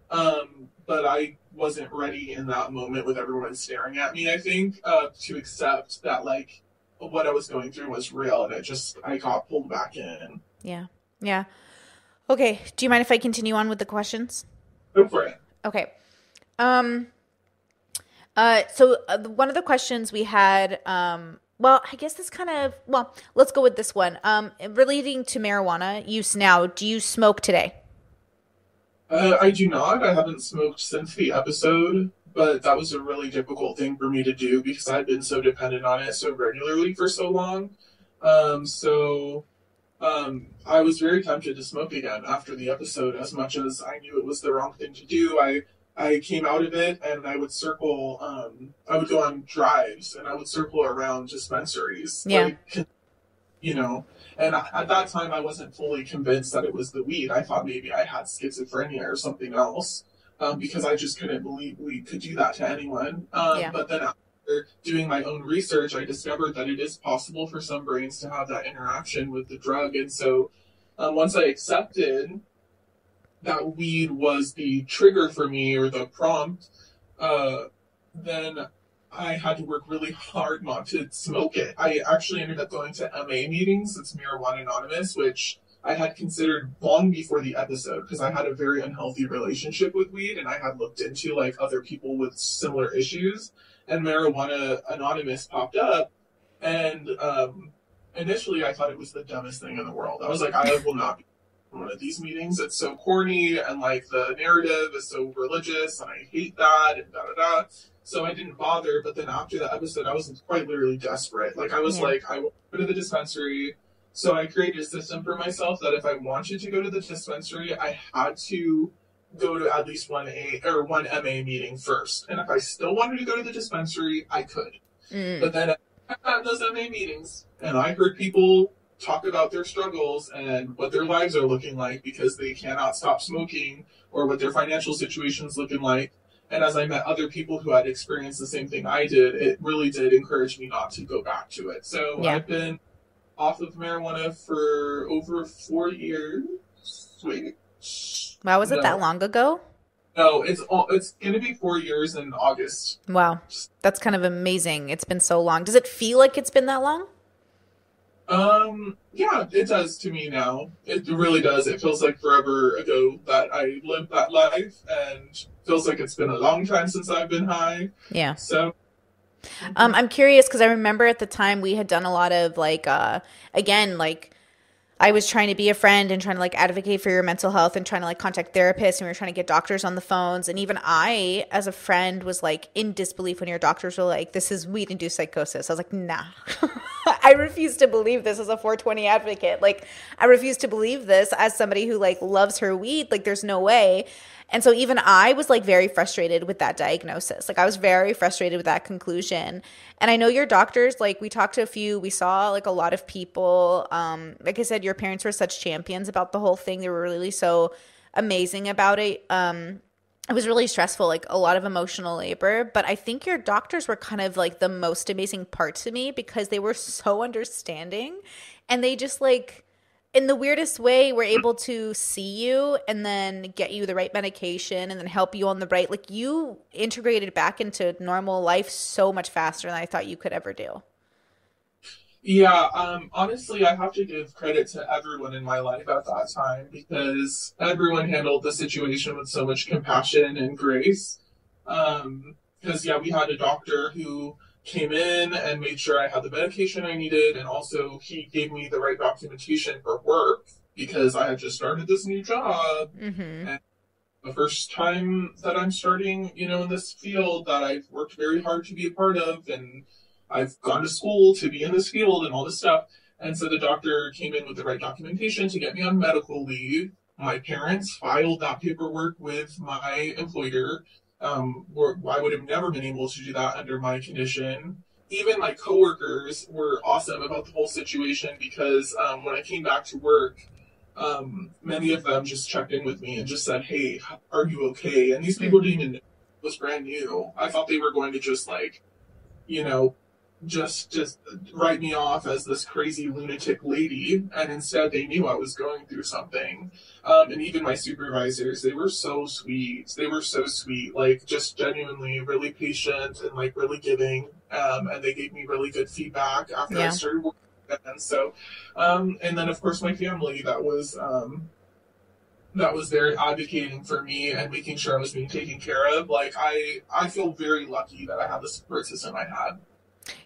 Um, but I wasn't ready in that moment with everyone staring at me. I think uh, to accept that like what I was going through was real, and it just I got pulled back in. Yeah. Yeah. Okay, do you mind if I continue on with the questions? Go for it. Okay. Um uh so uh, one of the questions we had um well, I guess this kind of well, let's go with this one. Um relating to marijuana use now, do you smoke today? Uh, I do not. I haven't smoked since the episode, but that was a really difficult thing for me to do because I've been so dependent on it so regularly for so long. Um, so um, I was very tempted to smoke again after the episode, as much as I knew it was the wrong thing to do. I I came out of it and I would circle. Um, I would go on drives and I would circle around dispensaries. Yeah. Like, you know, and I- at that time, I wasn't fully convinced that it was the weed. I thought maybe I had schizophrenia or something else um, because I just couldn't believe we could do that to anyone. Um, Yeah. But then after doing my own research, I discovered that it is possible for some brains to have that interaction with the drug. And so um, once I accepted that weed was the trigger for me or the prompt, uh, then I had to work really hard not to smoke it. I actually ended up going to MA meetings, it's Marijuana Anonymous, which I had considered long before the episode because I had a very unhealthy relationship with weed and I had looked into like other people with similar issues and Marijuana Anonymous popped up and um, initially I thought it was the dumbest thing in the world. I was like, I will not be one of these meetings. It's so corny and like the narrative is so religious and I hate that and da da da. So I didn't bother. But then after that episode, I was quite literally desperate. Like I was Yeah. like, I will go to the dispensary. So I created a system for myself that if I wanted to go to the dispensary, I had to go to at least one A or one MA meeting first. And if I still wanted to go to the dispensary, I could. Mm. But then I had those MA meetings and I heard people talk about their struggles and what their lives are looking like because they cannot stop smoking or what their financial situation is looking like. And as I met other people who had experienced the same thing I did, it really did encourage me not to go back to it. So Yeah. I've been off of marijuana for over four years. Wait. Wow, was it that long ago? No, it's all, it's gonna be four years in August. Wow, that's kind of amazing. It's been so long. Does it feel like it's been that long? Um, yeah, it does to me now. It really does. It feels like forever ago that I lived that life, and feels like it's been a long time since I've been high. Yeah. So, Um, I'm curious because I remember at the time we had done a lot of like, uh, again, like I was trying to be a friend and trying to like advocate for your mental health and trying to like contact therapists and we were trying to get doctors on the phones. And even I, as a friend, was like in disbelief when your doctors were like, this is weed induced psychosis. I was like, nah, I refuse to believe this as a 420 advocate. Like, I refuse to believe this as somebody who like loves her weed. Like, there's no way. And so even I was like very frustrated with that diagnosis. Like I was very frustrated with that conclusion. And I know your doctors, like we talked to a few, we saw like a lot of people. Um, like I said, your parents were such champions about the whole thing. They were really so amazing about it. Um, it was really stressful, like a lot of emotional labor. But I think your doctors were kind of like the most amazing part to me because they were so understanding and they just like in the weirdest way we were able to see you and then get you the right medication and then help you on the right like you integrated back into normal life so much faster than I thought you could ever do. yeah, um, honestly, I have to give credit to everyone in my life at that time because everyone handled the situation with so much compassion and grace. Um, because yeah, we had a doctor who came in and made sure I had the medication I needed, and also he gave me the right documentation for work because I had just started this new job. Mm-hmm. The first time that I'm starting, you know, in this field that I've worked very hard to be a part of, and I've gone to school to be in this field and all this stuff. And so the doctor came in with the right documentation to get me on medical leave. My parents filed that paperwork with my employer. Um, where I would have never been able to do that under my condition. Even my coworkers were awesome about the whole situation because um, when I came back to work, um, many of them just checked in with me and just said, "Hey, are you okay?" And these people didn't even know it was brand new. I thought they were going to just like, you know, just just write me off as this crazy lunatic lady, and instead they knew I was going through something. Um, and even my supervisors, they were so sweet. They were so sweet, like just genuinely really patient and like really giving. Um, and they gave me really good feedback after I started working. And so, um, and then of course my family that was um, that was there advocating for me and making sure I was being taken care of. Like I, I feel very lucky that I had the support system I had.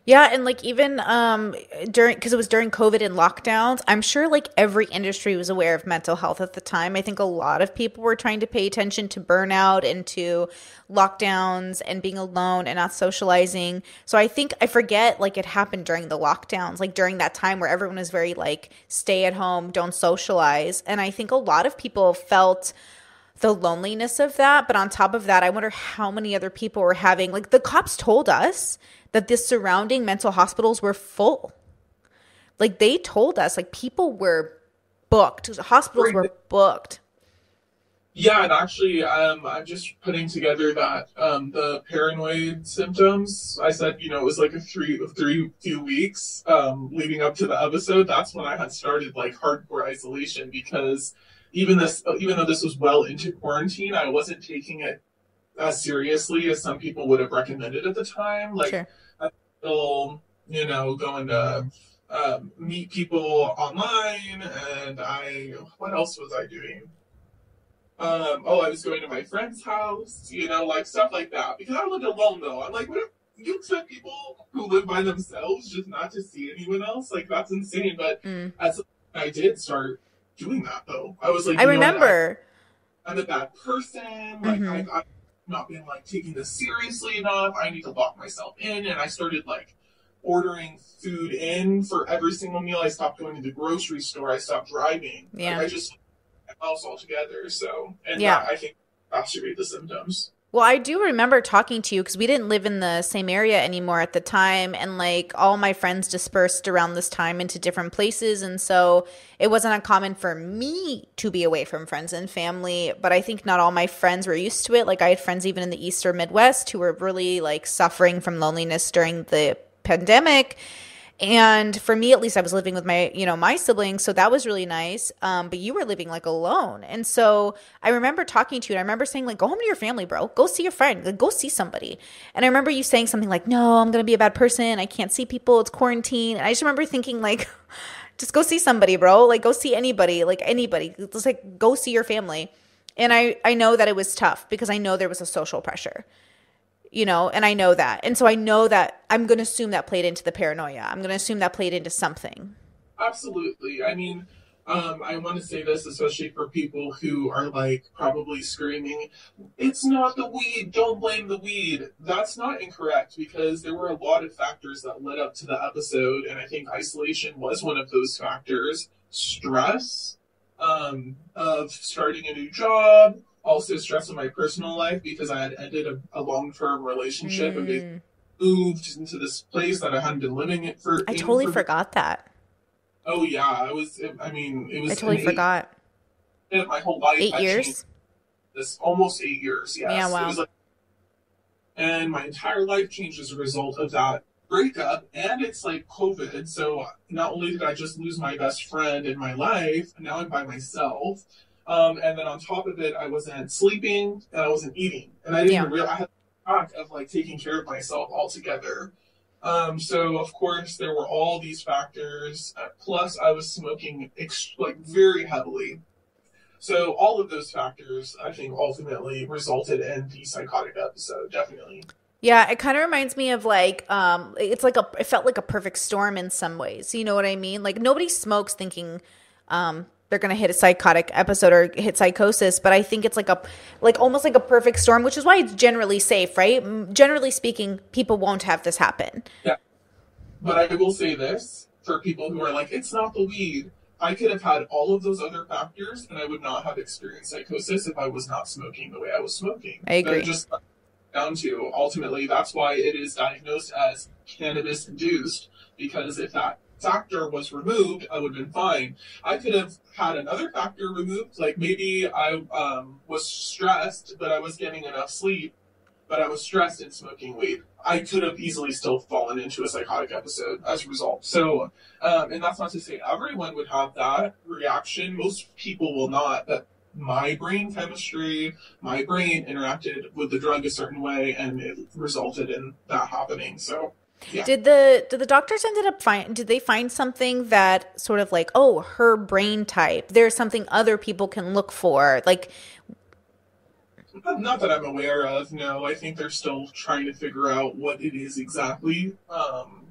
Yeah, and like even um during because it was during COVID and lockdowns, I'm sure like every industry was aware of mental health at the time. I think a lot of people were trying to pay attention to burnout and to lockdowns and being alone and not socializing. So I think I forget like it happened during the lockdowns, like during that time where everyone was very like stay at home, don't socialize. And I think a lot of people felt the loneliness of that. But on top of that, I wonder how many other people were having, like, the cops told us that the surrounding mental hospitals were full. Like, they told us, like, people were booked, hospitals were booked. Yeah, and actually, um, I'm just putting together that um, the paranoid symptoms. I said, you know, it was like a three, three few weeks um, leading up to the episode. That's when I had started like hardcore isolation because even this, even though this was well into quarantine, I wasn't taking it as seriously as some people would have recommended at the time. Like, Sure. Still, you know, going to um, meet people online, and I, what else was I doing? Um, oh, I was going to my friend's house, you know, like stuff like that. Because I lived alone though. I'm like, what if you expect people who live by themselves just not to see anyone else? Like that's insane. But Mm. as I did start doing that though. I was like, I what, remember. I, am a bad person. Like Mhm. I've, I've not been like taking this seriously enough. I need to lock myself in, and I started like ordering food in for every single meal. I stopped going to the grocery store. I stopped driving. Yeah. Like, I just house altogether. So and Yeah. that, I think exacerbate the symptoms. Well, I do remember talking to you because we didn't live in the same area anymore at the time. And like all my friends dispersed around this time into different places. And so it wasn't uncommon for me to be away from friends and family. But I think not all my friends were used to it. Like I had friends even in the East or Midwest who were really like suffering from loneliness during the pandemic and for me at least i was living with my you know my siblings so that was really nice um, but you were living like alone. And so i remember talking to you and i remember saying like go home to your family bro. Go see your friend. Like, go see somebody. And i remember you saying something like no i'm gonna be a bad person. I can't see people. It's quarantine. And i just remember thinking like just go see somebody bro. Like go see anybody like anybody. Just like go see your family. And i i know that it was tough because i know there was a social pressure you know, and I know that. And so I know that I'm going to assume that played into the paranoia. I'm going to assume that played into something. Absolutely. I mean, um, I want to say this, especially for people who are like probably screaming, it's not the weed, don't blame the weed. That's not incorrect because there were a lot of factors that led up to the episode, and I think isolation was one of those factors. Stress um, of starting a new job, also stress in my personal life because I had ended a, a long term relationship mm. and moved into this place that I hadn't been living it for. I totally for, forgot that. Oh yeah, I was. I mean, it was. I totally forgot. Eight, my whole life. Eight years. This almost eight years. Yes. Yeah. Wow. Like, and my entire life changed as a result of that breakup and it's like covid so not only did i just lose my best friend in my life now i'm by myself um, and then on top of it, I wasn't sleeping and I wasn't eating. And I didn't yeah. realize I had thought of like taking care of myself altogether. Um, so of course there were all these factors. Uh, plus I was smoking ex- like very heavily. So all of those factors, I think, ultimately resulted in the psychotic episode. Definitely. Yeah, it kind of reminds me of like um it's like a it felt like a perfect storm in some ways. You know what I mean? Like nobody smokes thinking um they're going to hit a psychotic episode or hit psychosis but i think it's like a like almost like a perfect storm which is why it's generally safe right? Generally speaking people won't have this happen. Yeah. But i will say this for people who are like it's not the weed i could have had all of those other factors and i would not have experienced psychosis if i was not smoking the way i was smoking. I agree. That just down to ultimately that's why it is diagnosed as cannabis induced because if that factor was removed, I would have been fine. I could have had another factor removed, like maybe I um, was stressed, but I was getting enough sleep, but I was stressed and smoking weed. I could have easily still fallen into a psychotic episode as a result. So, um, and that's not to say everyone would have that reaction. Most people will not, but my brain chemistry, my brain interacted with the drug a certain way and it resulted in that happening. So, yeah. Did the did the doctors ended up find did they find something that sort of like oh her brain type there's something other people can look for? Like not that I'm aware of no. I think they're still trying to figure out what it is exactly um,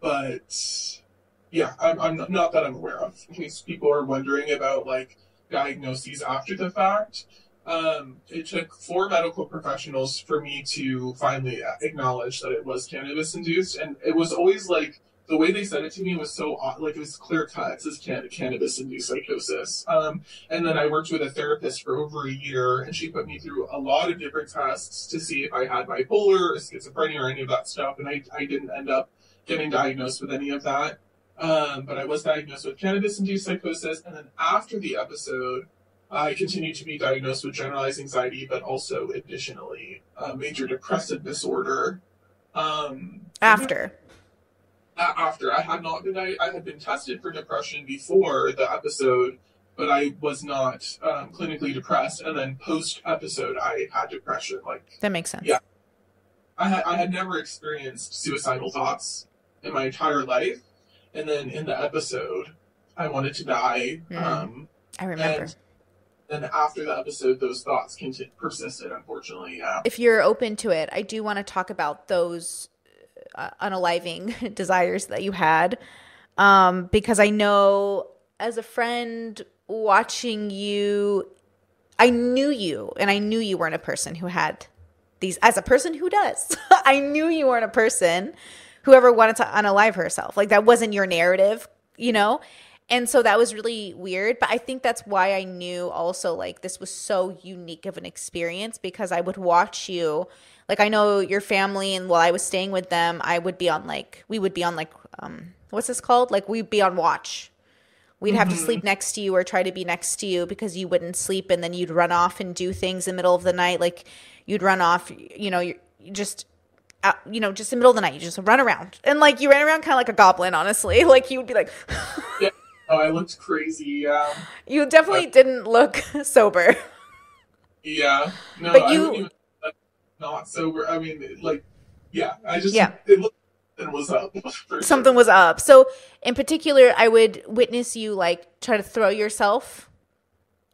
but yeah I'm, I'm not that I'm aware of. In case people are wondering about like diagnoses after the fact um, it took four medical professionals for me to finally acknowledge that it was cannabis induced, and it was always like the way they said it to me was so like it was clear cut. It says can- cannabis induced psychosis. Um, and then I worked with a therapist for over a year, and she put me through a lot of different tests to see if I had bipolar or schizophrenia or any of that stuff, and I I didn't end up getting diagnosed with any of that. Um, but I was diagnosed with cannabis induced psychosis, and then after the episode. I continue to be diagnosed with generalized anxiety, but also additionally a major depressive disorder. Um, after. After I had not been, I, I, had been tested for depression before the episode, but I was not um, clinically depressed. And then post episode, I had depression. Like that makes sense. Yeah, I had I had never experienced suicidal thoughts in my entire life, and then in the episode, I wanted to die. Mm. Um, I remember. And, then after the episode, those thoughts persisted, unfortunately. Yeah. If you're open to it, I do want to talk about those uh, unaliving desires that you had. Um, because I know as a friend watching you, I knew you and I knew you weren't a person who had these, as a person who does, I knew you weren't a person who ever wanted to unalive herself. Like that wasn't your narrative, you know? And so that was really weird but i think that's why i knew also like this was so unique of an experience because i would watch you like i know your family and while i was staying with them i would be on like we would be on like um what's this called? Like we'd be on watch. We'd have to sleep next to you or try to be next to you because you wouldn't sleep and then you'd run off and do things in the middle of the night. Like you'd run off you know you just out, you know just in the middle of the night you just run around. And like you ran around kind of like a goblin honestly. Like you would be like Yeah. Oh, I looked crazy. Yeah. you definitely didn't look sober Yeah. No, But you- even like, not sober. I mean, like, yeah. I just Yeah. It looked and was up. something sure. was up. So in particular, I would witness you like try to throw yourself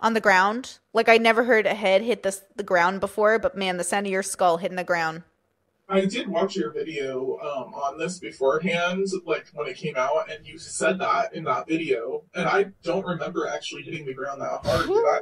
on the ground. Like I never heard a head hit the the ground before, but man, the sound of your skull hitting the ground. I did watch your video um, on this beforehand, like when it came out, and you said that in that video, and I don't remember actually hitting the ground that hard. Did I?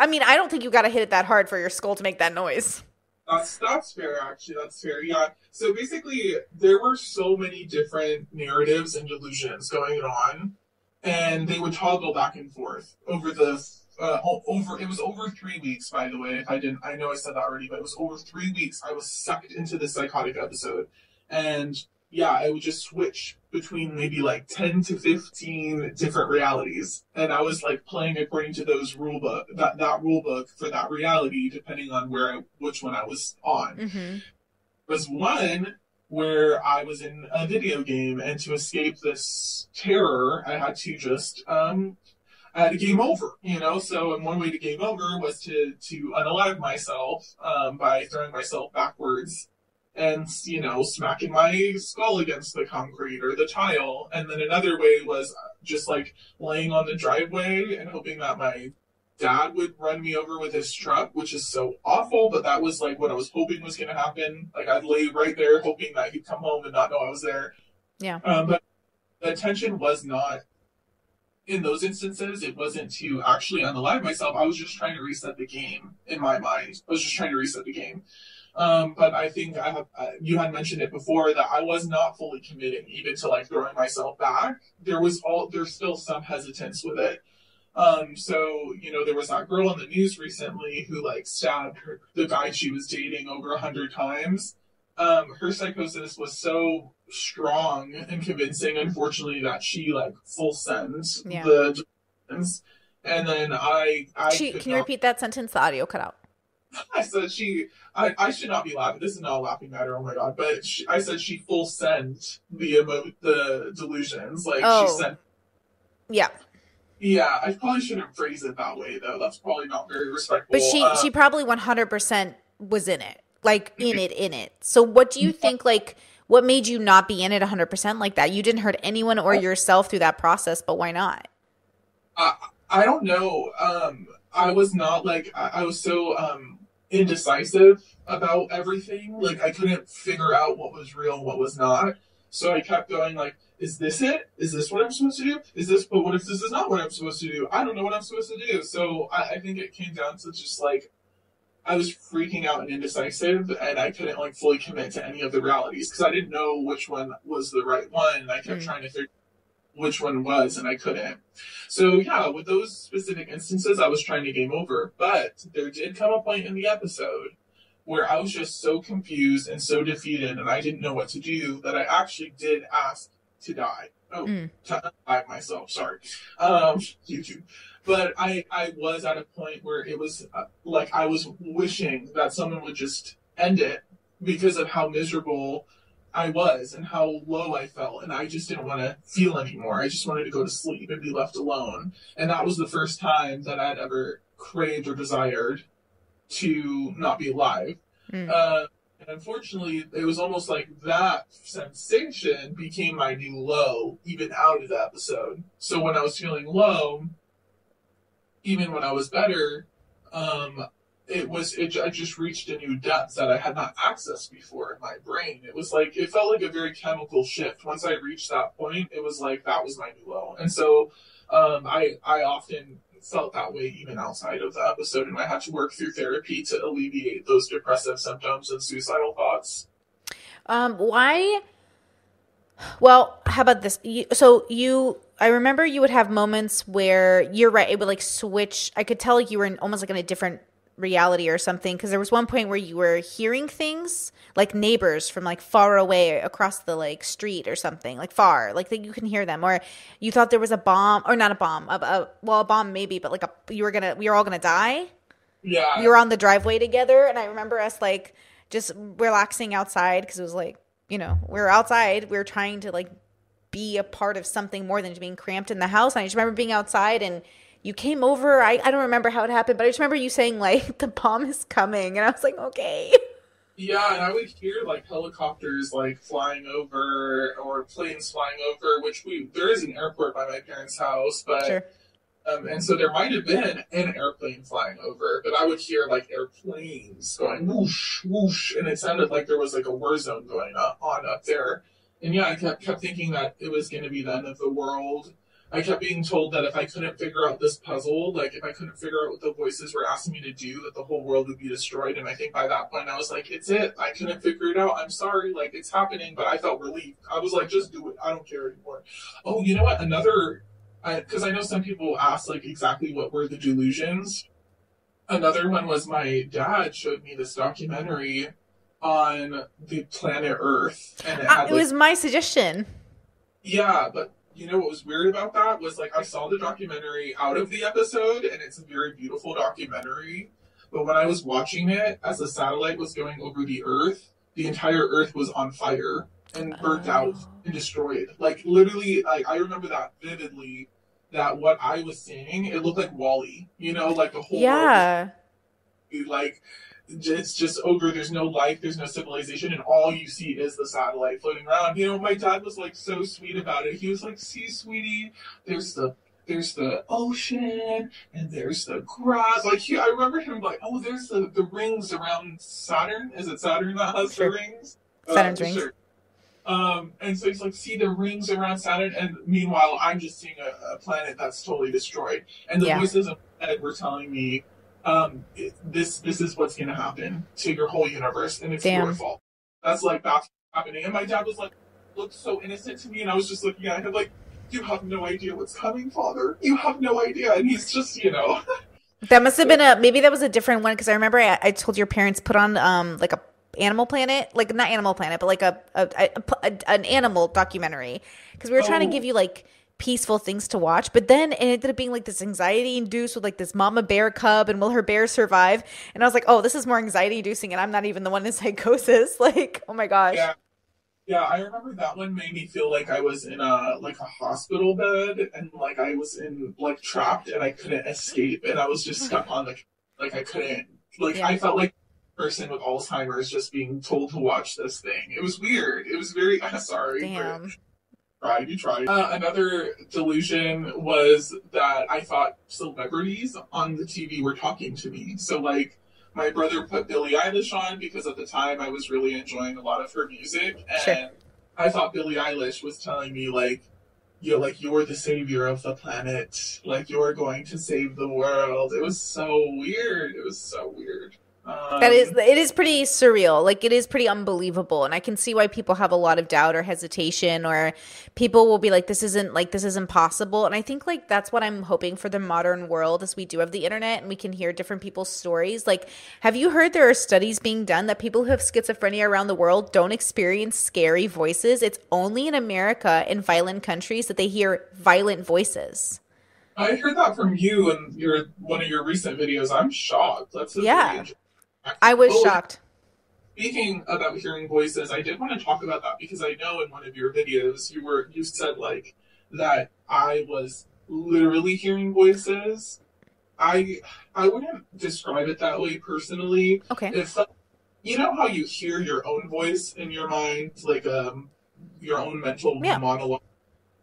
I mean, I don't think you got to hit it that hard for your skull to make that noise. That's that's fair, actually. That's fair. Yeah. So basically, there were so many different narratives and delusions going on, and they would toggle back and forth over the uh, over. It was over three weeks, by the way. If I didn't, I know I said that already, but it was over three weeks. I was sucked into this psychotic episode, and yeah, I would just switch between maybe like ten to fifteen different realities, and I was like playing according to those rule book that that rule book for that reality, depending on where I, which one I was on Mm-hmm. was one where I was in a video game, and to escape this terror, I had to just um, I had to game over, you know. So, and one way to game over was to to unalive myself um, by throwing myself backwards and you know smacking my skull against the concrete or the tile. And then another way was just like laying on the driveway and hoping that my dad would run me over with his truck, which is so awful, but that was like what I was hoping was going to happen. Like I'd lay right there hoping that he'd come home and not know I was there. Yeah. Um, but the attention was not in those instances. It wasn't to actually unalive myself. I was just trying to reset the game in my mind. I was just trying to reset the game. Um, but I think I have, uh, you had mentioned it before that I was not fully committing even to like throwing myself back. There was all, there's still some hesitance with it. Um, so, you know, there was that girl on the news recently who like stabbed her, the guy she was dating over a hundred times. Um, her psychosis was so strong and convincing, unfortunately, that she like full sends Yeah. the delusions. and then I, I She, can you not- repeat that sentence? The audio cut out. I said she, I, I should not be laughing. This is not a laughing matter. Oh my god! But she, I said she full sent the emo, the delusions. Like Oh. she sent. Yeah, Yeah, I probably shouldn't phrase it that way though. That's probably not very respectful. but she Uh, she probably one hundred percent was in it, like in it, in it. So what do you think? Like, what made you not be in it one hundred percent like that? You didn't hurt anyone or yourself through that process, but why not? I, I don't know. Um, I was not like I, I was so um indecisive about everything. Like I couldn't figure out what was real what was not. So I kept going like, is this it? Is this what I'm supposed to do? Is this? But what if this is not what I'm supposed to do? I don't know what I'm supposed to do. So I, I think it came down to just like. I was freaking out and indecisive, and I couldn't like fully commit to any of the realities because I didn't know which one was the right one. And I kept Mm. trying to figure which one was, and I couldn't. So yeah, with those specific instances, I was trying to game over. But there did come a point in the episode where I was just so confused and so defeated, and I didn't know what to do that I actually did ask to die. Oh, Mm. to unalive myself. Sorry, um, YouTube. But I I was at a point where it was uh, like I was wishing that someone would just end it because of how miserable I was and how low I felt, and I just didn't want to feel anymore. I just wanted to go to sleep and be left alone. And that was the first time that I'd ever craved or desired to not be alive. Mm. Uh, and unfortunately, it was almost like that sensation became my new low, even out of the episode. So when I was feeling low, even when I was better, um, it was it, I just reached a new depth that I had not accessed before in my brain. It was like it felt like a very chemical shift. Once I reached that point, it was like that was my new low. And so um, I I often felt that way even outside of the episode, and I had to work through therapy to alleviate those depressive symptoms and suicidal thoughts. Um, why? Well, how about this? You, so you, I remember you would have moments where you're right. It would like switch. I could tell like you were in almost like in a different reality or something because there was one point where you were hearing things like neighbors from like far away across the like street or something like far like that you can hear them or you thought there was a bomb or not a bomb a, a well a bomb maybe but like a you were gonna we were all gonna die Yeah. we were on the driveway together and i remember us like just relaxing outside because it was like you know we were outside we were trying to like be a part of something more than just being cramped in the house. And i just remember being outside and you came over. I, I don't remember how it happened but i just remember you saying like the bomb is coming. And i was like okay. Yeah, and I would hear like helicopters like flying over or planes flying over, which we there is an airport by my parents' house, but sure. um, and so there might have been an airplane flying over, but I would hear like airplanes going whoosh whoosh, and it sounded like there was like a war zone going on, on up there. And yeah, I kept kept thinking that it was going to be the end of the world. I kept being told that if I couldn't figure out this puzzle, like if I couldn't figure out what the voices were asking me to do, that the whole world would be destroyed. And I think by that point, I was like, it's it. I couldn't figure it out. I'm sorry. Like it's happening, but I felt relieved. I was like, just do it. I don't care anymore. Oh, you know what? Another, because I, know some people ask like exactly what were the delusions. Another one was my dad showed me this documentary on the planet Earth, and it, Uh, had, it like, was my suggestion yeah, but you know what was weird about that was like I saw the documentary out of the episode, and it's a very beautiful documentary. But when I was watching it, as the satellite was going over the Earth, the entire Earth was on fire and burnt out Oh. and destroyed. Like literally, like I remember that vividly. That what I was seeing, it looked like WALL-E. You know, like the whole world was yeah like it's just over there's no life there's no civilization and all you see is the satellite floating around you know my dad was like so sweet about it he was like see sweetie there's the there's the ocean and there's the grass like he, i remember him like oh there's the, the rings around saturn is it saturn that has Sure. the rings Saturn's Uh, rings. sure. Um, and so he's like, see the rings around Saturn, and meanwhile, I'm just seeing a, a planet that's totally destroyed. And the Yeah. voices in my head were telling me, um, it- this this is what's gonna happen to your whole universe, and it's Damn. your fault. That's like that's happening. And my dad was like, looked so innocent to me, and I was just looking at him like, you have no idea what's coming, father. You have no idea. And he's just, you know, That must have been a maybe that was a different one because I remember I, I told your parents put on um like a Animal Planet like not Animal Planet but like a, a, a- a- an animal documentary because we were trying to Oh. give you like peaceful things to watch but then it ended up being like this anxiety induced with like this mama bear cub and will her bear survive and I was like oh this is more anxiety inducing and I'm not even the one in psychosis like oh my gosh Yeah. Yeah, I remember that one made me feel like I was in a like a hospital bed and like I was in like trapped and I couldn't escape and I was just stuck on the like I couldn't like Yeah. I felt like a person with Alzheimer's just being told to watch this thing. It was weird. It was very I'm sorry. but- damn tried, you tried. Uh, another delusion was that I thought celebrities on the TV were talking to me. So, like, my brother put Billie Eilish on because at the time I was really enjoying a lot of her music, and Sure. I thought Billie Eilish was telling me like. You're like you're the savior of the planet. Like you're going to save the world. It was so weird. It was so weird. Um, That is, it is pretty surreal. Like it is pretty unbelievable, and I can see why people have a lot of doubt or hesitation, or people will be like, "This isn't like this is impossible." And I think like that's what I'm hoping for the modern world, as we do have the internet and we can hear different people's stories. Like, have you heard there are studies being done that people who have schizophrenia around the world don't experience scary voices? It's only in America in violent countries that they hear violent voices. I heard that from you in your one of your recent videos. I'm shocked. That's Yeah. fact. I was Oh, shocked. Speaking about hearing voices, I did want to talk about that because I know in one of your videos you were you said like that I was literally hearing voices. I I wouldn't describe it that way personally. Okay. Felt, you know how you hear your own voice in your mind, like um your own mental Yeah. monologue.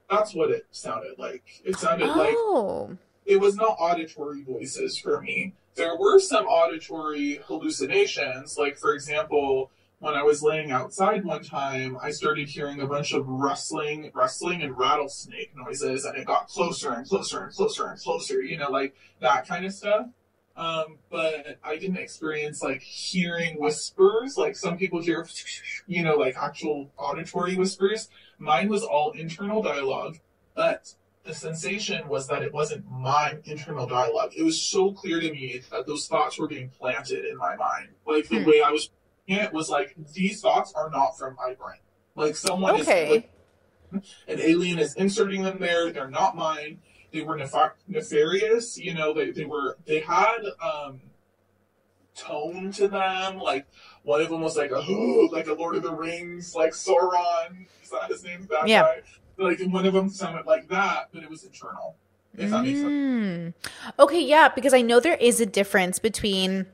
That's what it sounded like. It sounded like Oh, it was not auditory voices for me. There were some auditory hallucinations, like for example, when I was laying outside one time, I started hearing a bunch of rustling, rustling and rattlesnake noises, and it got closer and closer and closer and closer, you know, like that kind of stuff. Um, but I didn't experience like hearing whispers. Like some people hear, you know, like actual auditory whispers. Mine was all internal dialogue, but the sensation was that it wasn't my internal dialogue. It was so clear to me that those thoughts were being planted in my mind. Like the Hmm. way I was it was like these thoughts are not from my brain. Like someone Okay. is like, an alien is inserting them there. They're not mine. They were nef- nefarious. You know, they, they were they had um tone to them. Like one of them was like a like a Lord of the Rings, like Sauron. Is that his name? That Yeah. guy. Like one of them sounded like that, but it was internal. If that makes sense. Mm. Okay, yeah, because I know there is a difference between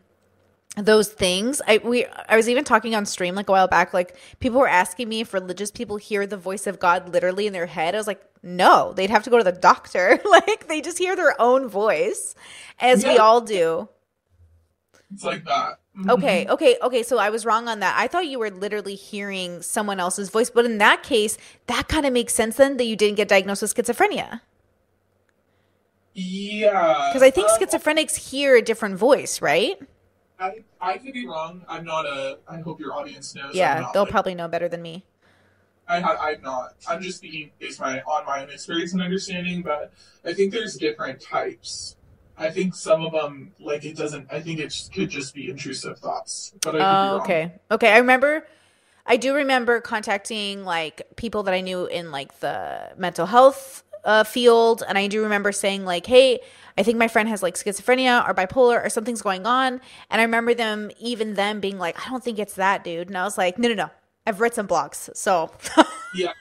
those things. I we I was even talking on stream like a while back. Like people were asking me if religious people hear the voice of God literally in their head. I was like, no, they'd have to go to the doctor. like they just hear their own voice, as we all do. It's like that. Okay, okay, okay. So I was wrong on that. I thought you were literally hearing someone else's voice, but in that case, that kind of makes sense then that you didn't get diagnosed with schizophrenia. Yeah. Because I think um, schizophrenics hear a different voice, right? I, I could be wrong. I'm not a. I hope your audience knows. Yeah, not, they'll like, probably know better than me. I ha- I'm not. I'm just speaking based my on my own experience and understanding. But I think there's different types. I think some of them, like it doesn't. I think it could just be intrusive thoughts. But I Oh, okay. Okay. I remember I do remember contacting like people that I knew in like the mental health uh, field and I do remember saying like, "Hey, I think my friend has like schizophrenia or bipolar or something's going on." And I remember them even them being like, "I don't think it's that, dude." And I was like, "No, no, no. I've read some blogs." So, Yeah,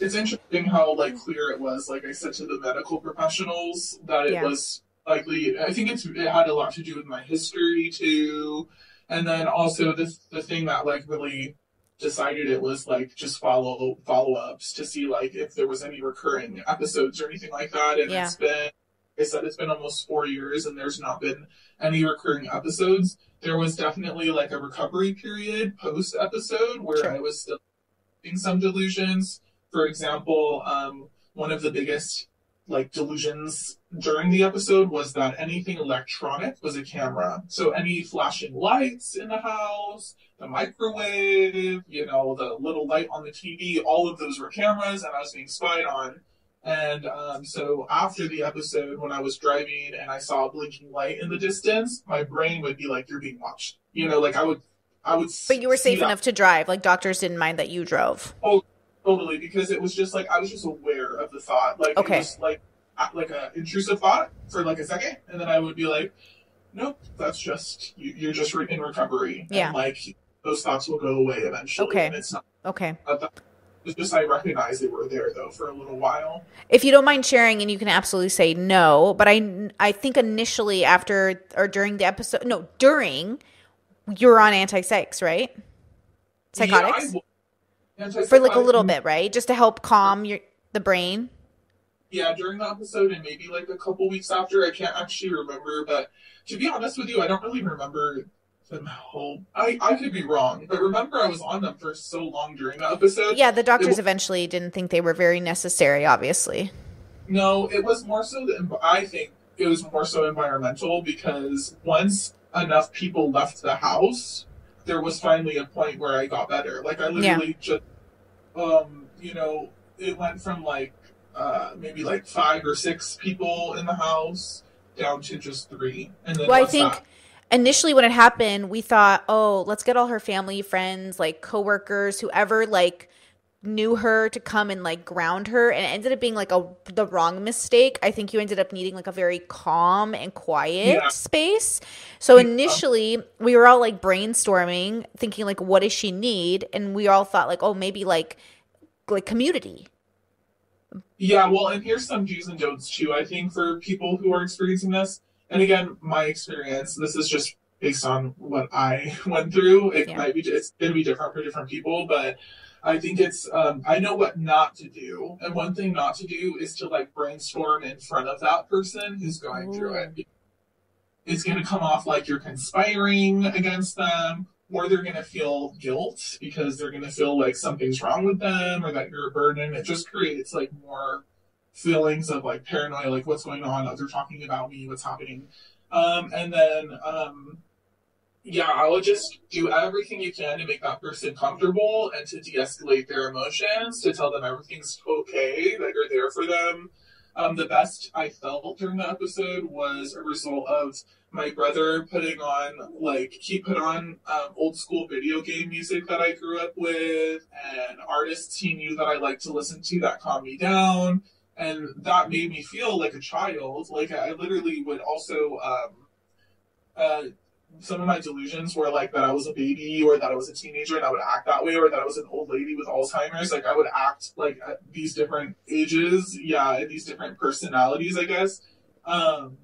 it's interesting how like clear it was. Like I said to the medical professionals that it Yeah. was likely. I think it's it had a lot to do with my history too, and then also the the thing that like really decided it was like just follow follow ups to see like if there was any recurring episodes or anything like that. And Yeah. it's been. I said it's been almost four years and there's not been any recurring episodes. There was definitely like a recovery period post episode where Sure. I was still in some delusions. For example, um, one of the biggest like delusions during the episode was that anything electronic was a camera. So any flashing lights in the house, the microwave, you know, the little light on the TV, all of those were cameras and I was being spied on. And um, so after the episode, when I was driving and I saw a blinking light in the distance, my brain would be like, "You're being watched." You know, like I would, I would. but you were safe enough to drive. Like doctors didn't mind that you drove. Totally, because it was just like I was just aware of the thought, like Okay. it was like like a intrusive thought for like a second, and then I would be like, "Nope, that's just you, you're just re- in recovery." Yeah. and, like those thoughts will go away eventually. Okay. it's not. Okay. It's just I recognize they were there though for a little while. If you don't mind sharing, and you can absolutely say no, but I I think initially after or during the episode, no, during, you're on antipsychs, right? Psychotics Yeah, for like a little bit, right? Just to help calm your the brain. Yeah, during the episode and maybe like a couple weeks after, I can't actually remember. But to be honest with you, I don't really remember them whole. I I could be wrong, but remember I was on them for so long during the episode. Yeah, the doctors w- eventually didn't think they were very necessary. Obviously, No, it was more so that I think it was more so environmental because once enough people left the house, there was finally a point where I got better. Like I literally just, um, you know, it went from like uh, maybe like five or six people in the house down to just three, and then well, I think that- initially when it happened, we thought, oh, let's get all her family, friends, like coworkers, whoever like knew her to come and like ground her and it ended up being like a the wrong mistake i think you ended up needing like a very calm and quiet Yeah. space so initially we were all like brainstorming thinking like what does she need and we all thought like oh maybe like like community Yeah, well, and here's some do's and don'ts too. I think for people who are experiencing this, and again, my experience, this is just based on what I went through. It Yeah. might be it's going to be different for different people, but I think it's um, I know what not to do, and one thing not to do is to like brainstorm in front of that person who's going through it. It's going to come off like you're conspiring against them, or they're going to feel guilt because they're going to feel like something's wrong with them or that you're a burden. It just creates like more feelings of like paranoia, like what's going on, Are they're talking about me, what's happening. Um, and then, um, yeah, I would just do everything you can to make that person comfortable and to de escalate their emotions, to tell them everything's okay, that you're there for them. Um, the best I felt during the episode was a result of my brother putting on, like, he put on um, old school video game music that I grew up with and artists he knew that I liked to listen to that calmed me down. And that made me feel like a child. Like, I literally would also, um, uh, some of my delusions were like that I was a baby or that I was a teenager and I would act that way or that I was an old lady with Alzheimer's. Like I would act like at these different ages, yeah, these different personalities, I guess. Um,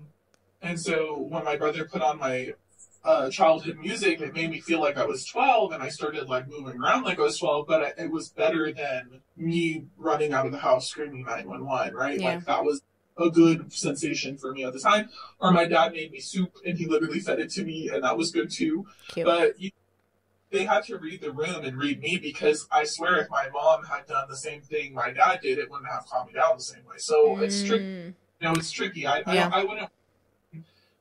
and so when my brother put on my uh, childhood music, it made me feel like I was 12 and I started like moving around like I was 12, but it, it was better than me running out of the house screaming 911, right? Yeah. Like that was a good sensation for me at the time. Or my dad made me soup and he literally fed it to me and that was good too. Cute. But you, they had to read the room and read me because I swear if my mom had done the same thing my dad did, it wouldn't have calmed me down the same way. So it's tricky. Mm, You know, it's tricky. I, Yeah. I, I wouldn't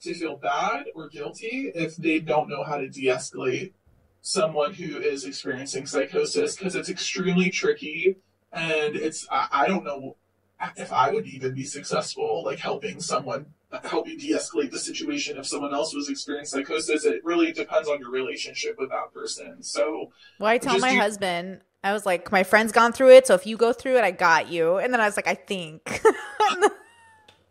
to feel bad or guilty if they don't know how to de-escalate someone who is experiencing psychosis because it's extremely tricky and it's I, I don't know if I would even be successful like helping someone help you de-escalate the situation if someone else was experiencing psychosis it really depends on your relationship with that person so Well, I tell my do- husband, I was like, my friend's gone through it, so if you go through it, I got you. And then I was like, I think.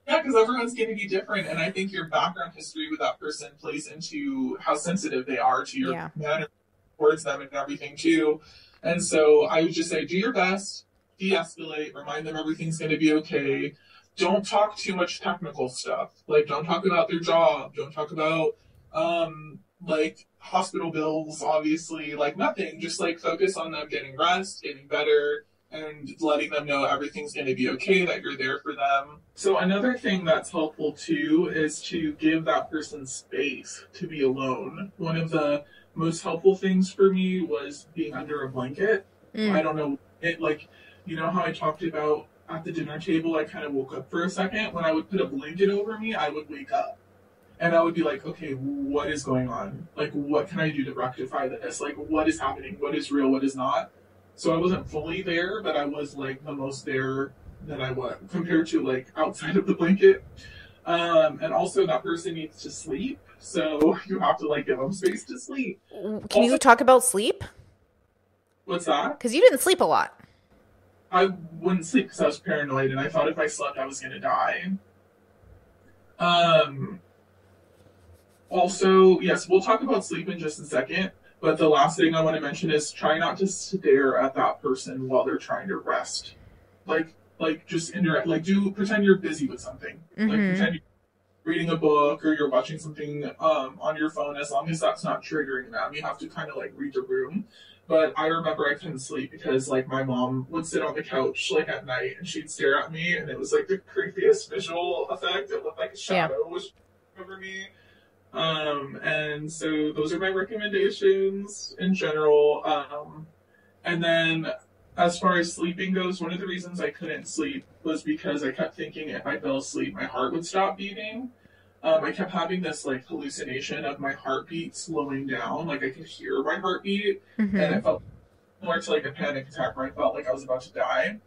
Yeah, because everyone's going to be different, and I think your background history with that person plays into how sensitive they are to your Yeah. manner towards them and everything too. And so I would just say, do your best, de-escalate, remind them everything's going to be okay. Don't talk too much technical stuff. Like, don't talk about their job. Don't talk about um like hospital bills. Obviously, like nothing. Just like focus on them getting rest, getting better, and letting them know everything's going to be okay, that you're there for them. So, another thing that's helpful too is to give that person space to be alone. One of the most helpful things for me was being under a blanket. Mm. I don't know, it like, you know how I talked about at the dinner table, I kind of woke up for a second. When I would put a blanket over me, I would wake up. And I would be like, okay, what is going on? Like, what can I do to rectify this? Like, what is happening? What is real? What is not? So I wasn't fully there, but I was like the most there that I was compared to like outside of the blanket. Um, and also that person needs to sleep, so you have to like give them space to sleep. Can you talk about sleep? What's that? Because you didn't sleep a lot. I wouldn't sleep because I was paranoid, and I thought if I slept, I was gonna die. Um. Also, yes, we'll talk about sleep in just a second. But the last thing I want to mention is try not to stare at that person while they're trying to rest. Like, like just indirect, like do pretend you're busy with something. Like Mhm. pretend you're reading a book or you're watching something um, on your phone. As long as that's not triggering them, you have to kind of like read the room. But I remember I couldn't sleep because like my mom would sit on the couch like at night and she'd stare at me and it was like the creepiest visual effect. It looked like a shadow was over me. Um, and so those are my recommendations in general. Um, and then as far as sleeping goes, one of the reasons I couldn't sleep was because I kept thinking if I fell asleep, my heart would stop beating. Um, I kept having this like hallucination of my heartbeat slowing down, like I could hear my heartbeat, and Mhm. it felt more to like a panic attack where I felt like I was about to die.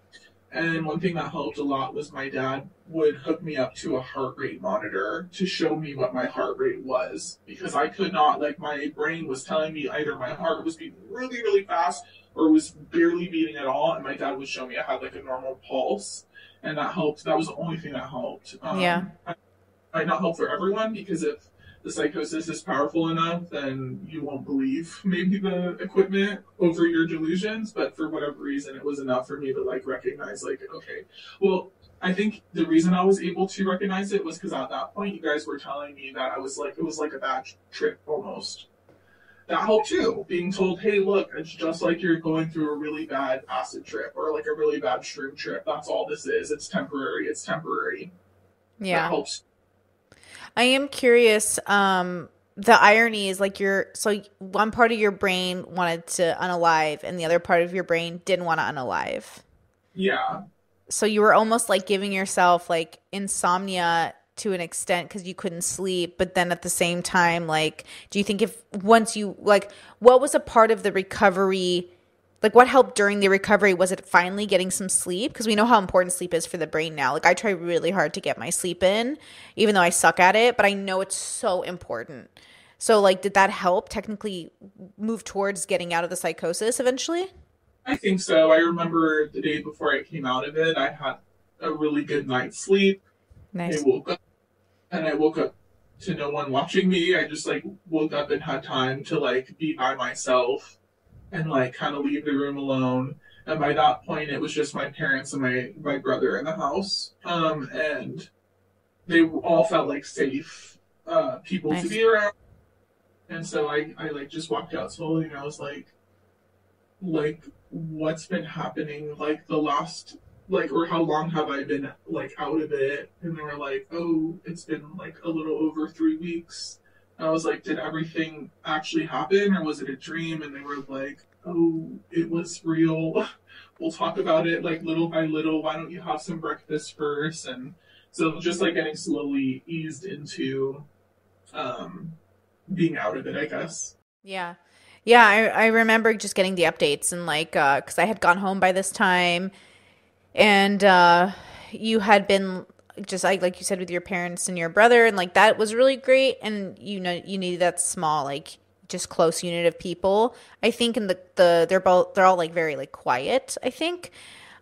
And one thing that helped a lot was my dad would hook me up to a heart rate monitor to show me what my heart rate was because I could not like my brain was telling me either my heart was beating really really fast or was barely beating at all, and my dad would show me I had like a normal pulse, and that helped. That was the only thing that helped. Um, Yeah. I- might not help for everyone because if the psychosis is powerful enough, then you won't believe maybe the equipment over your delusions. But for whatever reason, it was enough for me to like recognize, like, okay, well, I think the reason I was able to recognize it was because at that point, you guys were telling me that I was like, it was like a bad trip almost. That helped too. Being told, hey, look, it's just like you're going through a really bad acid trip or like a really bad shroom trip. That's all this is. It's temporary. It's temporary. That Yeah. helps. I am curious. Um, the irony is like you're so one part of your brain wanted to unalive, and the other part of your brain didn't want to unalive. Yeah. So you were almost like giving yourself like insomnia to an extent because you couldn't sleep but then at the same time like do you think if once you like what was a part of the recovery like what helped during the recovery? Was it finally getting some sleep? Because we know how important sleep is for the brain now. Like i try really hard to get my sleep in even though i suck at it but i know it's so important. So like did that help technically move towards getting out of the psychosis eventually? I think so. I remember the day before i came out of it i had a really good night's sleep. Nice. i woke up and i woke up to no one watching me. I just like woke up and had time to like be by myself and like kind of leave the room alone. And by that point, it was just my parents and my my brother in the house, um, and they all felt like safe uh, people nice. to be around. And so I, I like just walked out slowly, and I was like, like what's been happening like the last like or how long have I been like out of it? And they were like, oh, it's been like a little over three weeks. I was like, did everything actually happen or was it a dream? And they were like, oh, it was real. We'll talk about it like little by little. Why don't you have some breakfast first? And so just like getting slowly eased into um, being out of it, I guess. Yeah. Yeah, I, I remember just getting the updates and like, uh, cause I had gone home by this time and, uh, you had been just like like you said with your parents and your brother and like that was really great and you know you needed that small like just close unit of people. I think in the the they're both they're all like very like quiet i think.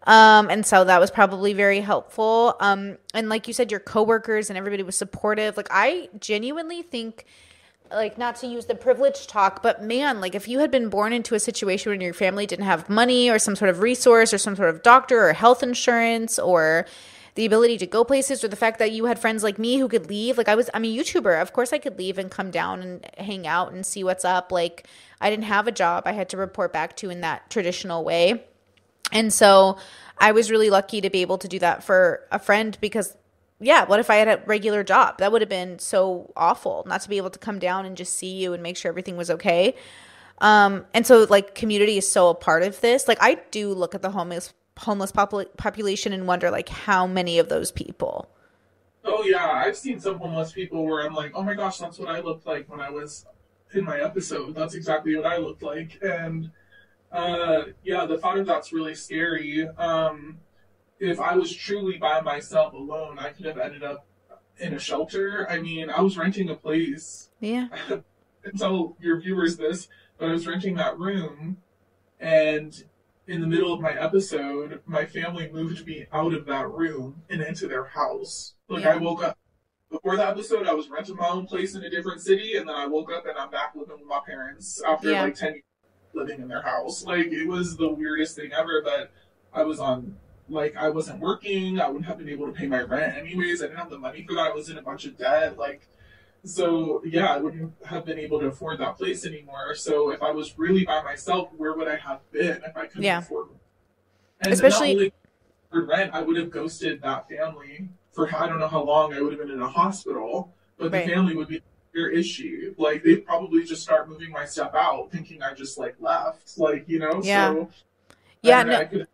Um and so that was probably very helpful. Um and like you said your coworkers and everybody was supportive. Like i genuinely think like not to use the privilege talk, but man, like if you had been born into a situation where your family didn't have money or some sort of resource or some sort of doctor or health insurance or the ability to go places or the fact that you had friends like me who could leave. Like I was, I'm a YouTuber. Of course I could leave and come down and hang out and see what's up. Like I didn't have a job I had to report back to in that traditional way. And so I was really lucky to be able to do that for a friend because yeah, what if I had a regular job? That would have been so awful not to be able to come down and just see you and make sure everything was okay. Um, and so like community is so a part of this. Like I do look at the homeless homeless popul- population and wonder like how many of those people? Oh yeah. I've seen some homeless people where i'm like oh my gosh that's what i looked like when i was in my episode. That's exactly what i looked like. And uh, yeah the thought of that's really scary. Um, if i was truly by myself alone i could have ended up in a shelter. I mean i was renting a place. Yeah. Tell your viewers this but i was renting that room and in the middle of my episode, my family moved me out of that room and into their house. Like yeah. I woke up before the episode, I was renting my own place in a different city, and then I woke up and I'm back living with my parents after yeah. like ten years living in their house. Like it was the weirdest thing ever. But I was on like I wasn't working. I wouldn't have been able to pay my rent anyways. I didn't have the money for that. I was in a bunch of debt. Like so yeah, I wouldn't have been able to afford that place anymore. So if I was really by myself, where would I have been if I couldn't yeah. afford? And Especially not for rent, I would have ghosted that family for I don't know how long. I would have been in a hospital, but right. the family would be where is she? Like they'd probably just start moving my stuff out, thinking I just like left. Like you know, yeah, so, yeah. No. I could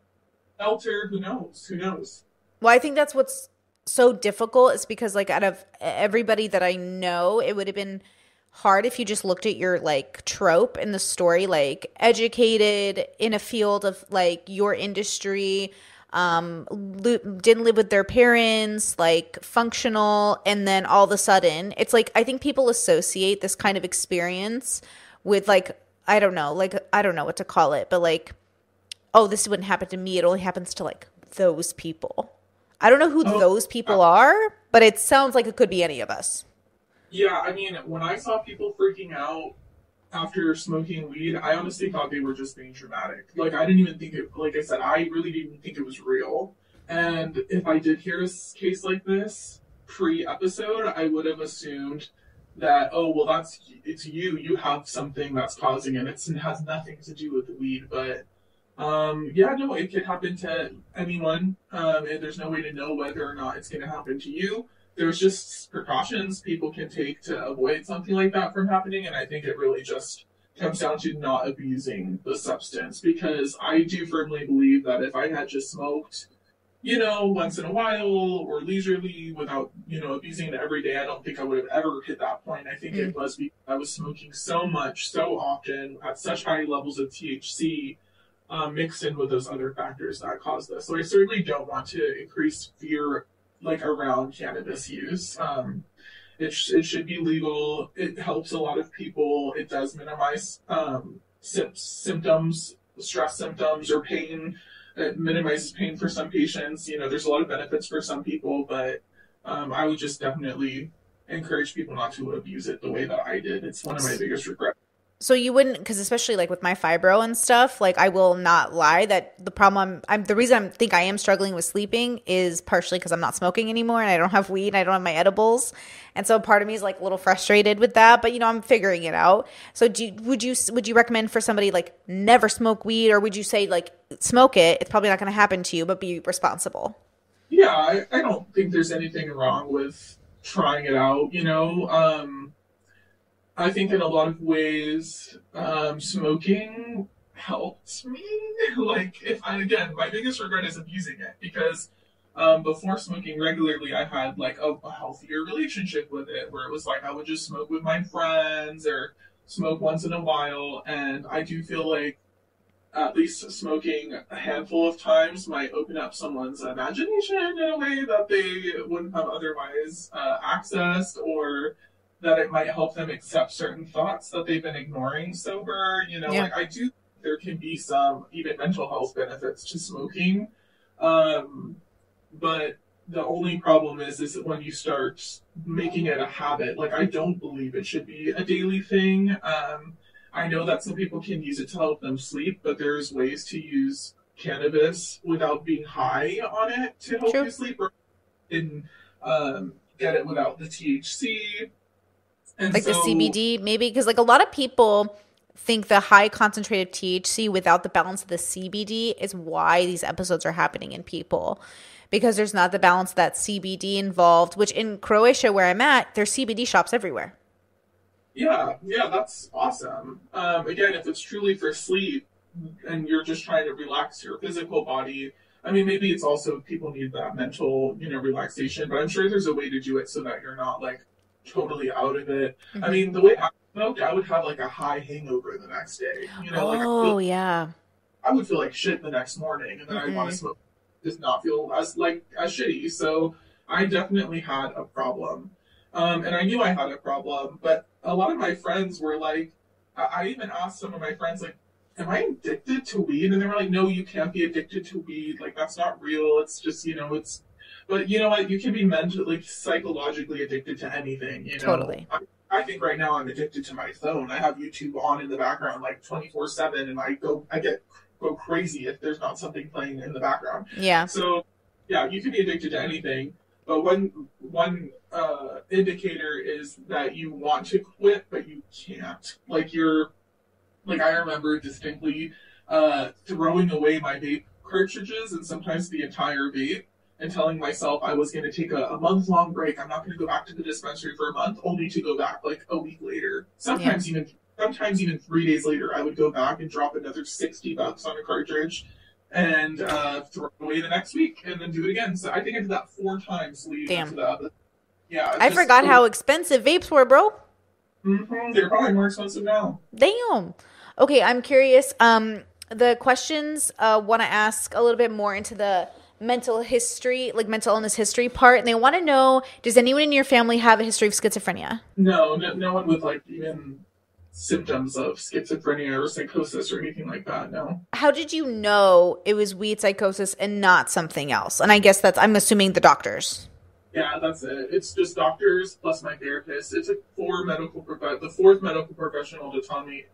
shelter. Who knows? Who knows? Well, I think that's what's so difficult is because like out of everybody that I know, it would have been hard if you just looked at your like trope in the story like educated in a field of like your industry um lo- didn't live with their parents like functional and then all of a sudden it's like i think people associate this kind of experience with like i don't know like i don't know what to call it but like oh this wouldn't happen to me it only happens to like those people I don't know who oh, those people are, but it sounds like it could be any of us. Yeah, I mean, when I saw people freaking out after smoking weed, I honestly thought they were just being dramatic. Like, I didn't even think it, like I said, I really didn't think it was real. And if I did hear a case like this pre episode, I would have assumed that, oh, well, that's, it's you, you have something that's causing it. It's, it has nothing to do with the weed, but um, yeah, no, it could happen to anyone. Um, and there's no way to know whether or not it's going to happen to you. There's just precautions people can take to avoid something like that from happening. And I think it really just comes down to not abusing the substance because I do firmly believe that if I had just smoked you know, once in a while or leisurely without, you know, abusing it every day, I don't think I would have ever hit that point. I think mm. it was because I was smoking so much, so often, at such high levels of THC, um, mixed in with those other factors that cause this. So I certainly don't want to increase fear like around cannabis use. Um, it, sh- it should be legal. It helps a lot of people. It does minimize um, sy- symptoms, stress symptoms, or pain. It minimizes pain for some patients. You know, there's a lot of benefits for some people, but um, I would just definitely encourage people not to abuse it the way that I did. It's one of my biggest regrets so you wouldn't because especially like with my fibro and stuff like i will not lie that the problem i'm, the reason i think i am struggling with sleeping is partially because i'm not smoking anymore and i don't have weed and i don't have my edibles. And so part of me is like a little frustrated with that but you know i'm figuring it out. So do you, would you would you recommend for somebody like never smoke weed? Or would you say like smoke it it's probably not going to happen to you but be responsible? Yeah I, I don't think there's anything wrong with trying it out you know? Um I think in a lot of ways, um, smoking helped me. like, if I, again, my biggest regret is abusing it because um, before smoking regularly, I had like a, a, healthier relationship with it where it was like I would just smoke with my friends or smoke once in a while. And I do feel like at least smoking a handful of times might open up someone's imagination in a way that they wouldn't have otherwise uh, accessed or that it might help them accept certain thoughts that they've been ignoring sober. You know, yeah. like I do, there can be some even mental health benefits to smoking. Um, but the only problem is, is that when you start making it a habit, like I don't believe it should be a daily thing. Um, I know that some people can use it to help them sleep, but there's ways to use cannabis without being high on it to help True. you sleep or in, um, get it without the THC and like so, the CBD, maybe because like a lot of people think the high concentrated THC without the balance of the CBD is why these episodes are happening in people because there's not the balance of that CBD involved. Which in Croatia, where I'm at, there's CBD shops everywhere. Yeah, yeah, that's awesome. Um, again, if it's truly for sleep and you're just trying to relax your physical body, I mean, maybe it's also people need that mental, you know, relaxation. But I'm sure there's a way to do it so that you're not like totally out of it. Mm-hmm. I mean, the way I smoked, I would have like a high hangover the next day. You know, like oh yeah. I would feel like shit the next morning, and then mm-hmm. I want to smoke, does not feel as like as shitty. So I definitely had a problem, um, and I knew I had a problem. But a lot of my friends were like, I, I even asked some of my friends like. Am I addicted to weed? And they were like, No, you can't be addicted to weed. Like that's not real. It's just you know, it's but you know what? You can be mentally, psychologically addicted to anything. You know? Totally. I, I think right now I'm addicted to my phone. I have YouTube on in the background like 24 seven, and I go, I get go crazy if there's not something playing in the background. Yeah. So, yeah, you can be addicted to anything, but one one uh, indicator is that you want to quit, but you can't. Like you're, like I remember distinctly uh, throwing away my vape cartridges and sometimes the entire vape and telling myself I was going to take a, a month long break. I'm not going to go back to the dispensary for a month, only to go back like a week later. Sometimes yeah. even sometimes even three days later, I would go back and drop another sixty bucks on a cartridge and uh, throw it away the next week, and then do it again. So I think I did that four times leading Damn. to that. Yeah, I just, forgot how expensive vapes were, bro. Mm-hmm. They're probably more expensive now. Damn. Okay, I'm curious. Um, the questions uh, want to ask a little bit more into the mental history, like mental illness history part, and they want to know: Does anyone in your family have a history of schizophrenia? No, no, no one with like even symptoms of schizophrenia or psychosis or anything like that. No. How did you know it was weed psychosis and not something else? And I guess that's I'm assuming the doctors. Yeah, that's it. It's just doctors plus my therapist. It's a four medical prof- uh, the fourth medical professional to tell me,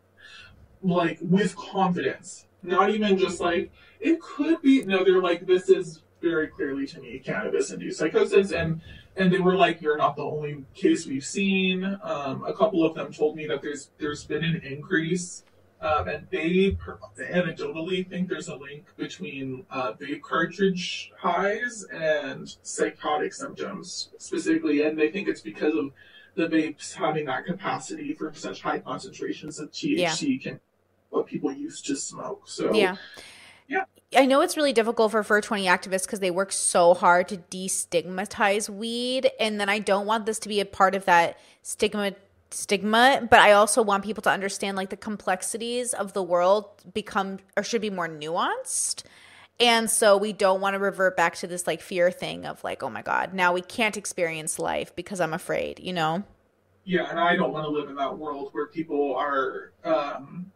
like with confidence, not even just like it could be. No, they're like, this is very clearly to me cannabis-induced psychosis, and and they were like, you're not the only case we've seen. Um, a couple of them told me that there's there's been an increase, um, and they anecdotally think there's a link between uh, vape cartridge highs and psychotic symptoms specifically, and they think it's because of the vapes having that capacity for such high concentrations of THC yeah. can what people used to smoke. So yeah. Yeah. I know it's really difficult for 420 activists because they work so hard to destigmatize weed, and then I don't want this to be a part of that stigma stigma but i also want people to understand like the complexities of the world become or should be more nuanced and so we don't want to revert back to this like fear thing of like oh my god now we can't experience life because i'm afraid you know yeah and i don't want to live in that world where people are um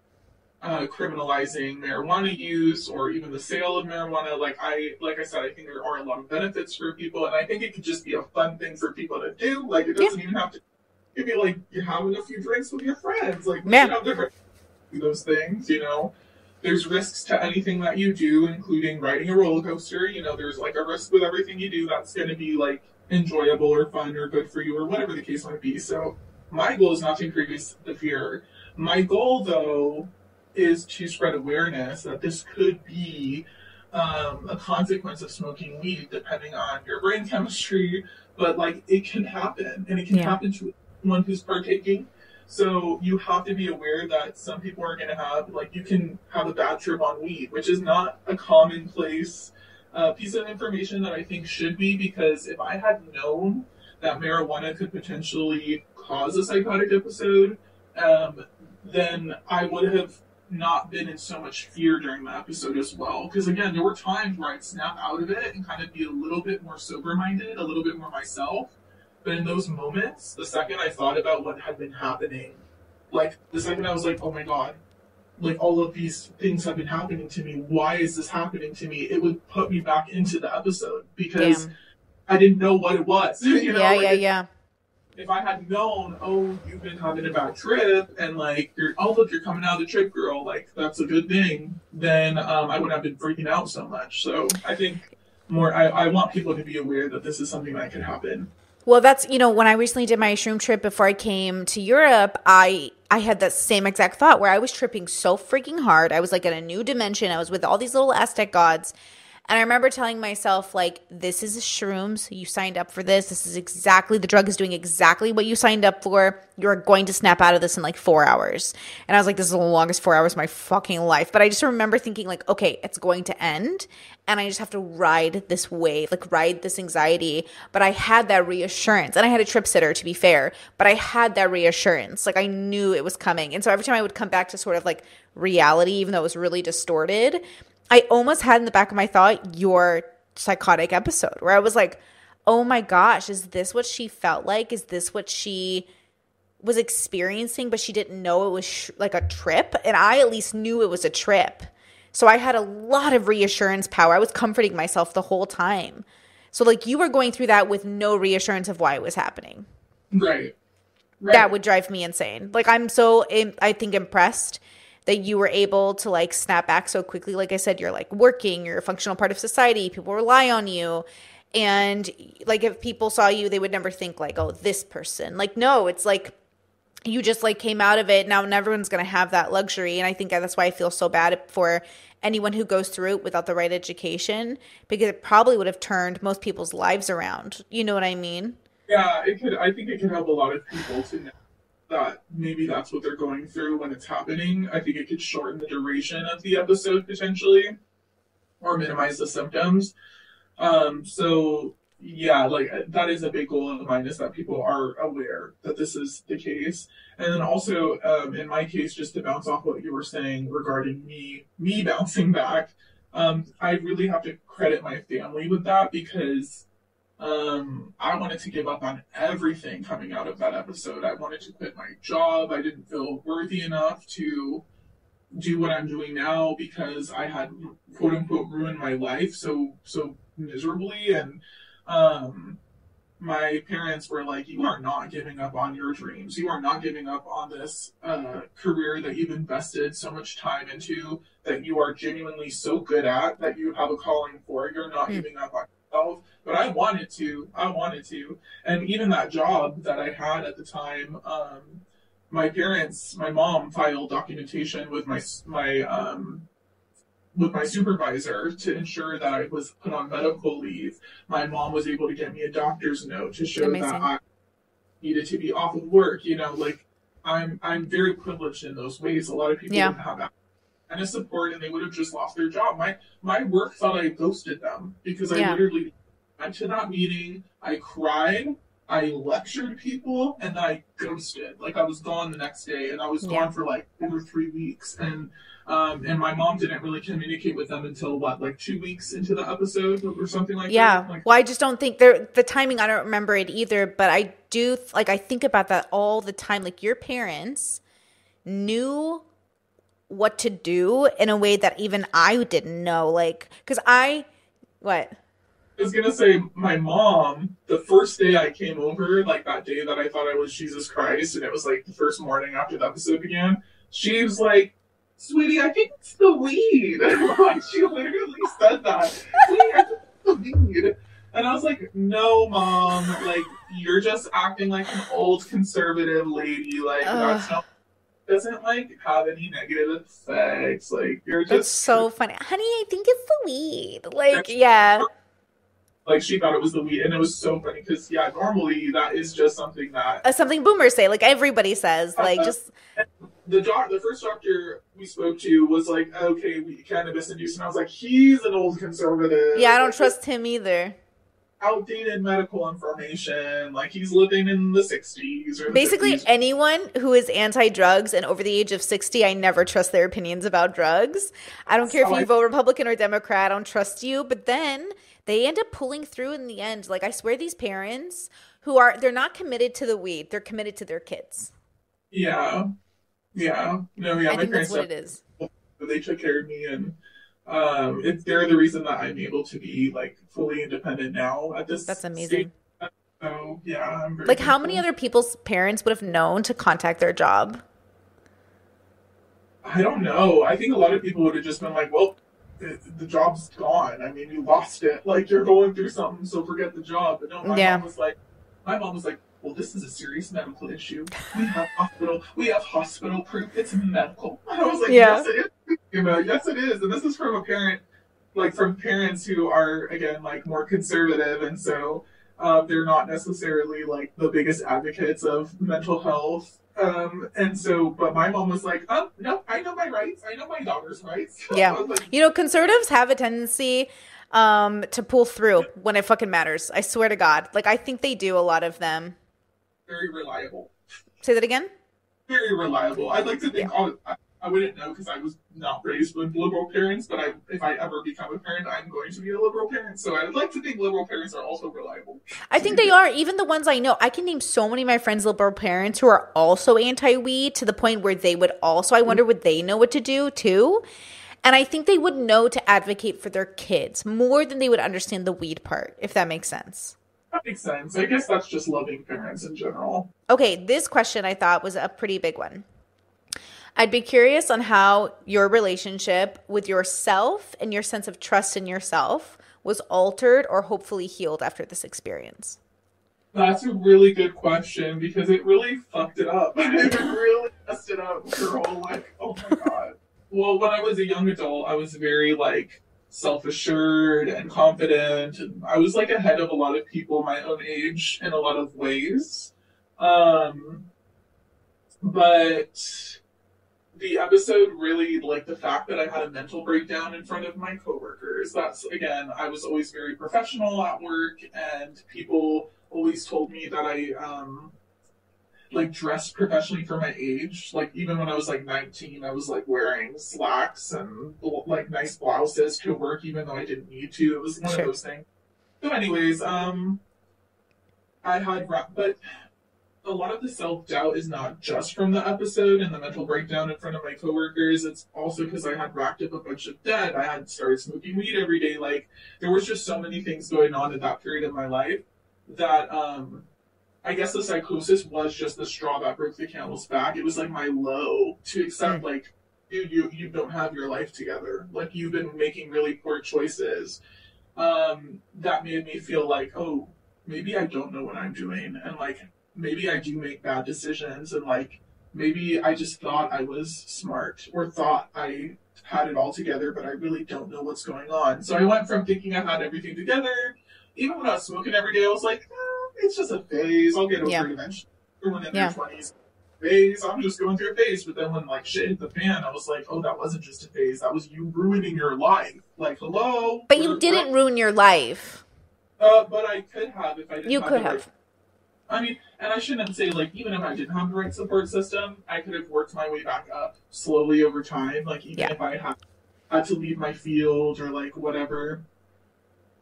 uh, criminalizing marijuana use or even the sale of marijuana. Like I, like I said, I think there are a lot of benefits for people, and I think it could just be a fun thing for people to do. Like it doesn't yeah. even have to. It'd be like you're having a few drinks with your friends. Like yeah. have different those things, you know. There's risks to anything that you do, including riding a roller coaster. You know, there's like a risk with everything you do that's going to be like enjoyable or fun or good for you or whatever the case might be. So my goal is not to increase the fear. My goal, though, is to spread awareness that this could be um, a consequence of smoking weed, depending on your brain chemistry. But like, it can happen, and it can yeah. happen to anyone who's partaking. So you have to be aware that some people are going to have, like, you can have a bad trip on weed, which is not a commonplace uh, piece of information that I think should be, because if I had known that marijuana could potentially cause a psychotic episode, um, then I would have not been in so much fear during the episode as well. Because again, there were times where I'd snap out of it and kind of be a little bit more sober minded, a little bit more myself. But in those moments, the second I thought about what had been happening, like the second I was like, oh my god, like all of these things have been happening to me. Why is this happening to me? It would put me back into the episode because Damn. I didn't know what it was. you know? Yeah, like, yeah, yeah if I had known, oh, you've been having a bad trip, and like, you're, oh, look, you're coming out of the trip, girl, like, that's a good thing, then um, I wouldn't have been freaking out so much. So I think more, I, I want people to be aware that this is something that could happen. Well, that's, you know, when I recently did my shroom trip before I came to Europe, I I had that same exact thought where I was tripping so freaking hard. I was like in a new dimension. I was with all these little Aztec gods and I remember telling myself, like, this is shrooms. You signed up for this. This is exactly, the drug is doing exactly what you signed up for. You're going to snap out of this in like four hours. And I was like, this is the longest four hours of my fucking life. But I just remember thinking, like, okay, it's going to end. And I just have to ride this wave, like, ride this anxiety. But I had that reassurance. And I had a trip sitter, to be fair. But I had that reassurance. Like, I knew it was coming. And so every time I would come back to sort of like reality, even though it was really distorted, I almost had in the back of my thought your psychotic episode where I was like, oh my gosh, is this what she felt like? Is this what she was experiencing, but she didn't know it was sh- like a trip? And I at least knew it was a trip. So I had a lot of reassurance power. I was comforting myself the whole time. So, like, you were going through that with no reassurance of why it was happening. Right. right. That would drive me insane. Like, I'm so, I think, impressed that you were able to like snap back so quickly. Like I said, you're like working, you're a functional part of society, people rely on you. And like if people saw you, they would never think like, oh, this person. Like, no, it's like you just like came out of it. Now everyone's gonna have that luxury. And I think that's why I feel so bad for anyone who goes through it without the right education, because it probably would have turned most people's lives around. You know what I mean? Yeah, it could I think it could help a lot of people to know that maybe that's what they're going through when it's happening. I think it could shorten the duration of the episode potentially, or minimize the symptoms. Um, so yeah, like that is a big goal of mine is that people are aware that this is the case, and then also um, in my case, just to bounce off what you were saying regarding me, me bouncing back. Um, I really have to credit my family with that because um, I wanted to give up on everything coming out of that episode. I wanted to quit my job. I didn't feel worthy enough to do what I'm doing now because I had quote unquote ruined my life so so miserably and um my parents were like, You are not giving up on your dreams. You are not giving up on this uh, career that you've invested so much time into, that you are genuinely so good at, that you have a calling for. You're not mm. giving up on yourself but I wanted to. I wanted to. And even that job that I had at the time, um, my parents, my mom filed documentation with my my um, with my supervisor to ensure that I was put on medical leave. My mom was able to get me a doctor's note to show Amazing. that I needed to be off of work. You know, like I'm I'm very privileged in those ways. A lot of people yeah. don't have that. Kind a support and they would have just lost their job. My my work thought I ghosted them because I Yeah. literally went to that meeting, I cried, I lectured people, and I ghosted. Like I was gone the next day, and I was Yeah. gone for like over three weeks, and um, and my mom didn't really communicate with them until what, like two weeks into the episode or something like Yeah. that. Like, Well, I just don't think there the timing. I don't remember it either, but I do like I think about that all the time. Like your parents knew what to do in a way that even I didn't know. Like, because I what I was gonna say my mom, the first day I came over, like that day that I thought I was Jesus Christ, and it was like the first morning after the episode began, she was like, Sweetie, I think it's the weed. like she literally said that. Sweetie, I think it's the weed. And I was like, No, mom, like you're just acting like an old conservative lady. Like that's Ugh. not doesn't like have any negative effects. Like you're just that's so funny, honey. I think it's the weed. Like, yeah, like she thought it was the weed, and it was so funny because yeah, normally that is just something that uh, something boomers say. Like everybody says. Like just the doc, the first doctor we spoke to was like, okay, we cannabis induced, and I was like, he's an old conservative. yeah, I don't Like, trust him either. Outdated medical information. Like he's living in the '60s or the Basically, 50s. anyone who is anti-drugs and over the age of sixty, I never trust their opinions about drugs. I don't care if you I- vote Republican or Democrat. I don't trust you. But then they end up pulling through in the end. Like I swear, these parents who are they're not committed to the weed; they're committed to their kids. Yeah, yeah, no, yeah. I my think that's what it is. they took care of me and um it's they're the reason that i'm able to be like fully independent now at this That's amazing. stage. so yeah i'm very Like, how many other people's parents would have known to contact their job? i don't know i think a lot of people would have just been like well the, the job's gone i mean you lost it like you're going through something so forget the job but no my Yeah. mom was like my mom was like well this is a serious medical issue we have hospital we have hospital proof it's medical and i was like Yeah. yes it is you know yes it is and this is from a parent like from parents who are again like more conservative and so um, they're not necessarily like the biggest advocates of mental health um, and so but my mom was like oh no i know my rights i know my daughter's rights Yeah. Like, You know, conservatives have a tendency um, to pull through when it fucking matters. I swear to God. Like, I think they do, a lot of them. Very reliable Say that again? very reliable i'd like to think oh, I, I wouldn't know because i was not raised with liberal parents but I, if i ever become a parent i'm going to be a liberal parent so i'd like to think liberal parents are also reliable I think they are. Even the ones I know, I can name so many of my friends' liberal parents who are also anti-weed to the point where they would also. I wonder would they know what to do too? And I think they would know to advocate for their kids more than they would understand the weed part, if that makes sense. That makes sense i guess that's just loving parents in general Okay, this question I thought was a pretty big one. I'd be curious on how your relationship with yourself and your sense of trust in yourself was altered or hopefully healed after this experience. That's a really good question because it really fucked it up. it really messed it up, girl. Like, oh my god. Well, when I was a young adult, I was very like self-assured and confident, I was like ahead of a lot of people my own age in a lot of ways. Um, but the episode really like the fact that I had a mental breakdown in front of my coworkers. That's again, I was always very professional at work, and people always told me that I um like dressed professionally for my age. Like even when I was like 19, I was like wearing slacks and like nice blouses to work, even though I didn't need to. It was one Sure. of those things. So, anyways, um, I had but a lot of the self doubt is not just from the episode and the mental breakdown in front of my coworkers. It's also because I had racked up a bunch of debt. I had started smoking weed every day. Like there was just so many things going on in that period of my life that um I guess the psychosis was just the straw that broke the camel's back. It was like my low to accept like dude you you don't have your life together. Like you've been making really poor choices. Um that made me feel like, oh, maybe I don't know what I'm doing and like maybe I do make bad decisions and like maybe I just thought I was smart or thought I had it all together, but I really don't know what's going on. So I went from thinking I had everything together, even when I was smoking every day, I was like, eh, it's just a phase. I'll get over Yeah. it eventually. Everyone in Yeah. their twenties. phase. I'm just going through a phase. But then when like shit hit the fan, I was like, oh, that wasn't just a phase. That was you ruining your life. Like, hello. But you didn't ruin your life. Uh, but I could have if I didn't. You could have. Right, I mean, and I shouldn't say like even if I didn't have the right support system, I could have worked my way back up slowly over time. Like even Yeah. if I had had to leave my field or like whatever,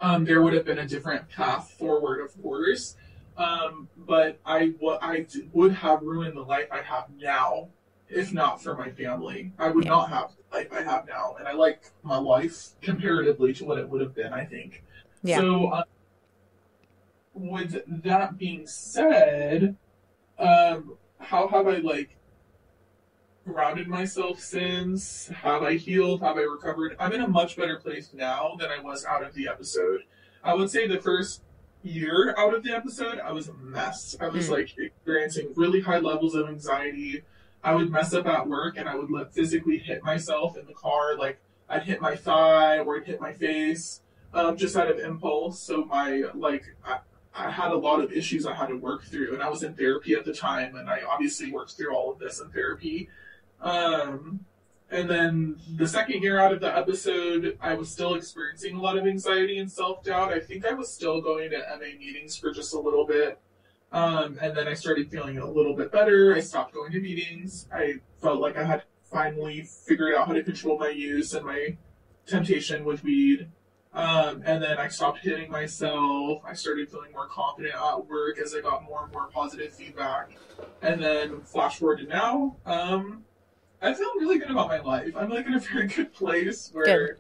um, there would have been a different path forward, of course. Um, but I what I d- would have ruined the life I have now if not for my family. I would not have the life I have now, and I like my life comparatively to what it would have been. I think. Yeah. So, uh, with that being said, um, how have I like grounded myself since? Have I healed? Have I recovered? I'm in a much better place now than I was out of the episode. I would say the first year out of the episode, I was a mess. I was Mm. like experiencing really high levels of anxiety. I would mess up at work and I would like, physically hit myself in the car. Like I'd hit my thigh or I'd hit my face um, just out of impulse. So my like I, I had a lot of issues I had to work through, and I was in therapy at the time, and I obviously worked through all of this in therapy. Um, and then the second year out of the episode, I was still experiencing a lot of anxiety and self doubt. I think I was still going to MA meetings for just a little bit. Um, and then I started feeling a little bit better. I stopped going to meetings. I felt like I had finally figured out how to control my use and my temptation with weed. Um, and then I stopped hitting myself. I started feeling more confident at work as I got more and more positive feedback. And then flash forward to now, um, I feel really good about my life. I'm like in a very good place where, Good.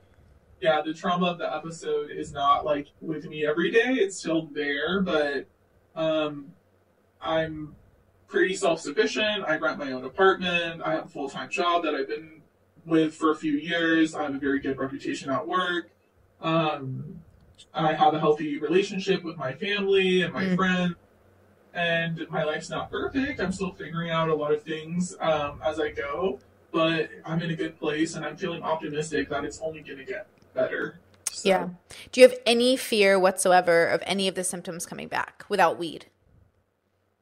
yeah, the trauma of the episode is not like with me every day. It's still there, but um, I'm pretty self sufficient. I rent my own apartment. I have a full time job that I've been with for a few years. I have a very good reputation at work. Um, I have a healthy relationship with my family and my Mm. friends. And my life's not perfect. I'm still figuring out a lot of things um, as I go, but I'm in a good place and I'm feeling optimistic that it's only going to get better. So- Yeah. Do you have any fear whatsoever of any of the symptoms coming back without weed?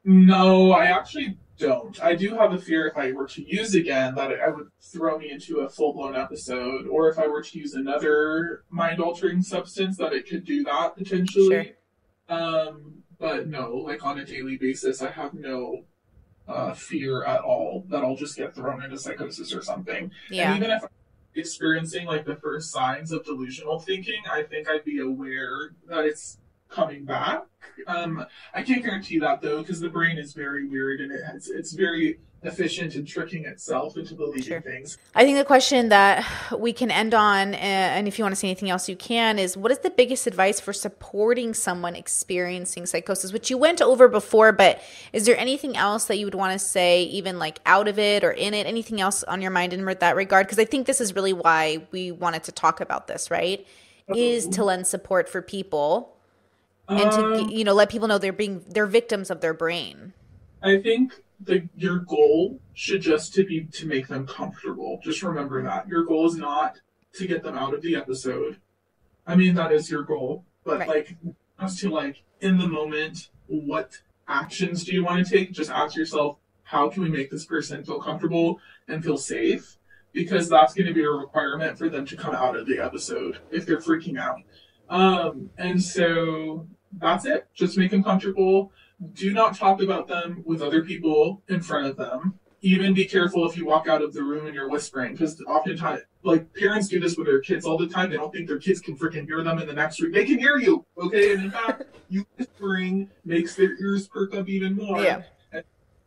No, I actually don't. I do have a fear if I were to use again that it would throw me into a full blown episode, or if I were to use another mind altering substance, that it could do that potentially. Um, but no, like on a daily basis, I have no uh, fear at all that I'll just get thrown into psychosis or something. And Yeah. even if I'm experiencing like the first signs of delusional thinking, I think I'd be aware that it's coming back. Um, I can't guarantee that though, because the brain is very weird and it has, it's very efficient in tricking itself into believing Sure. things. I think the question that we can end on, uh, and if you want to say anything else, you can, is what is the biggest advice for supporting someone experiencing psychosis, which you went over before, but is there anything else that you would want to say, even like out of it or in it, anything else on your mind in that regard? Because I think this is really why we wanted to talk about this, right? Is to lend support for people and to Um, you know let people know they're being they're victims of their brain. I think the your goal should just to be to make them comfortable. Just remember that your goal is not to get them out of the episode. I mean that is your goal, but Right. like as to like in the moment, what actions do you want to take? Just ask yourself, how can we make this person feel comfortable and feel safe? Because that's going to be a requirement for them to come out of the episode if they're freaking out. Um, and so that's it. Just make them comfortable do not talk about them with other people in front of them. Even be careful if you walk out of the room and you're whispering, because oftentimes, like parents do this with their kids all the time. They don't think their kids can freaking hear them in the next room. They can hear you, okay? And in fact, you whispering makes their ears perk up even more. Yeah.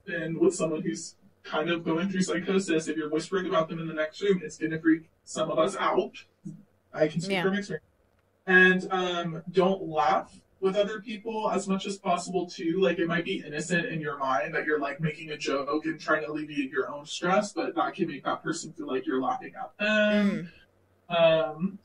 And with someone who's kind of going through psychosis, if you're whispering about them in the next room, it's going to freak some of us out. I can speak Yeah. from experience. And um, don't laugh with other people as much as possible too. Like it might be innocent in your mind that you're like making a joke and trying to alleviate your own stress, but that can make that person feel like you're laughing at them. Mm. Um,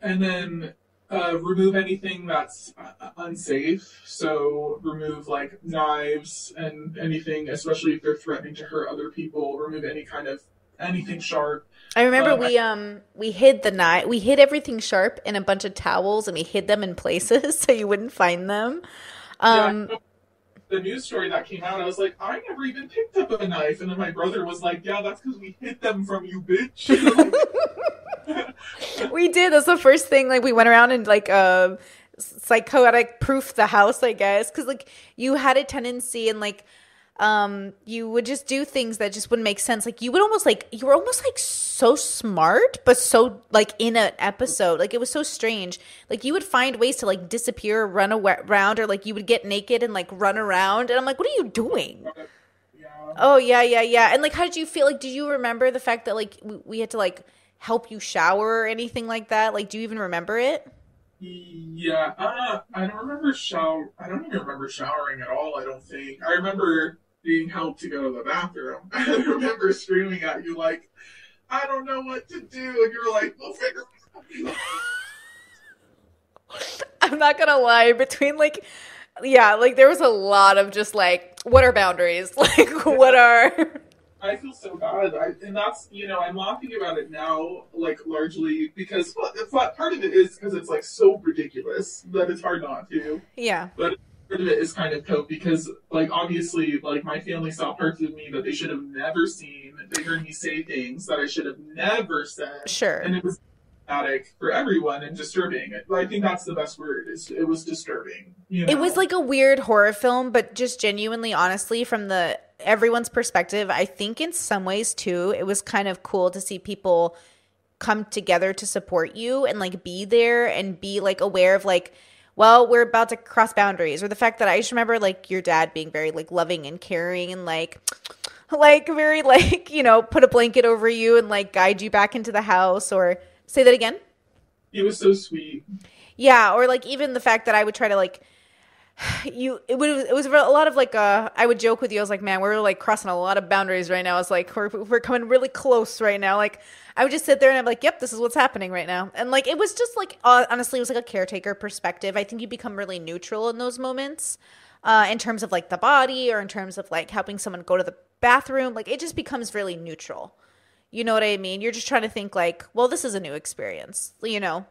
and then uh, remove anything that's uh, unsafe. So remove like knives and anything, especially if they're threatening to hurt other people. Remove any kind of anything sharp. I remember Um, we um we hid the knife we hid everything sharp in a bunch of towels and we hid them in places so you wouldn't find them. Um yeah, the news story that came out, I was like, I never even picked up a knife. And then my brother was like, Yeah, that's because we hid them from you, bitch. we did. That's the first thing. Like we went around and like uh, psychotic proof the house, I guess, because like you had a tendency and like um you would just do things that just wouldn't make sense like you would almost like you were almost like so smart but so like in an episode like it was so strange like you would find ways to like disappear run around or like you would get naked and like run around and i'm like what are you doing yeah. oh yeah yeah yeah and like how did you feel like do you remember the fact that like we had to like help you shower or anything like that like do you even remember it yeah, uh, I don't remember shower. I don't even remember showering at all. I don't think. I remember being helped to go to the bathroom. I remember screaming at you like, I don't know what to do, and you were like, we'll figure it out. I'm not gonna lie, between like yeah, like there was a lot of just like what are boundaries? Like what are I feel so bad, I, and that's you know I'm laughing about it now, like largely because well, part of it is because it's like so ridiculous that it's hard not to. Yeah. But part of it is kind of cope because like obviously like my family saw parts of me that they should have never seen. They heard me say things that I should have never said. Sure. And it was traumatic for everyone and disturbing. I think that's the best word. Is it was disturbing. You know? It was like a weird horror film, but just genuinely, honestly, from the everyone's perspective, I think in some ways too, it was kind of cool to see people come together to support you and like be there and be like aware of like well, we're about to cross boundaries, or the fact that I just remember like your dad being very like loving and caring and like like very like, you know, put a blanket over you and like guide you back into the house or say that again? It was so sweet. Yeah, or like even the fact that I would try to like you it was it was a lot of like uh I would joke with you. I was like man we're like crossing a lot of boundaries right now. It's like we're we're coming really close right now. Like I would just sit there and I'm like yep this is what's happening right now. And like it was just like uh, honestly it was like a caretaker perspective. I think you become really neutral in those moments uh in terms of like the body or in terms of like helping someone go to the bathroom. Like it just becomes really neutral. You know what I mean? You're just trying to think like well this is a new experience you know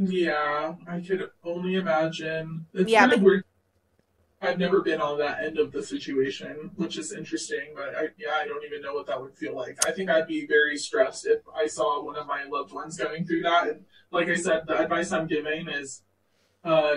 yeah, I could only imagine. It's yeah, kind of weird. I've never been on that end of the situation, which is interesting. But I, yeah, I don't even know what that would feel like. I think I'd be very stressed if I saw one of my loved ones going through that. And like I said, the advice I'm giving is, uh,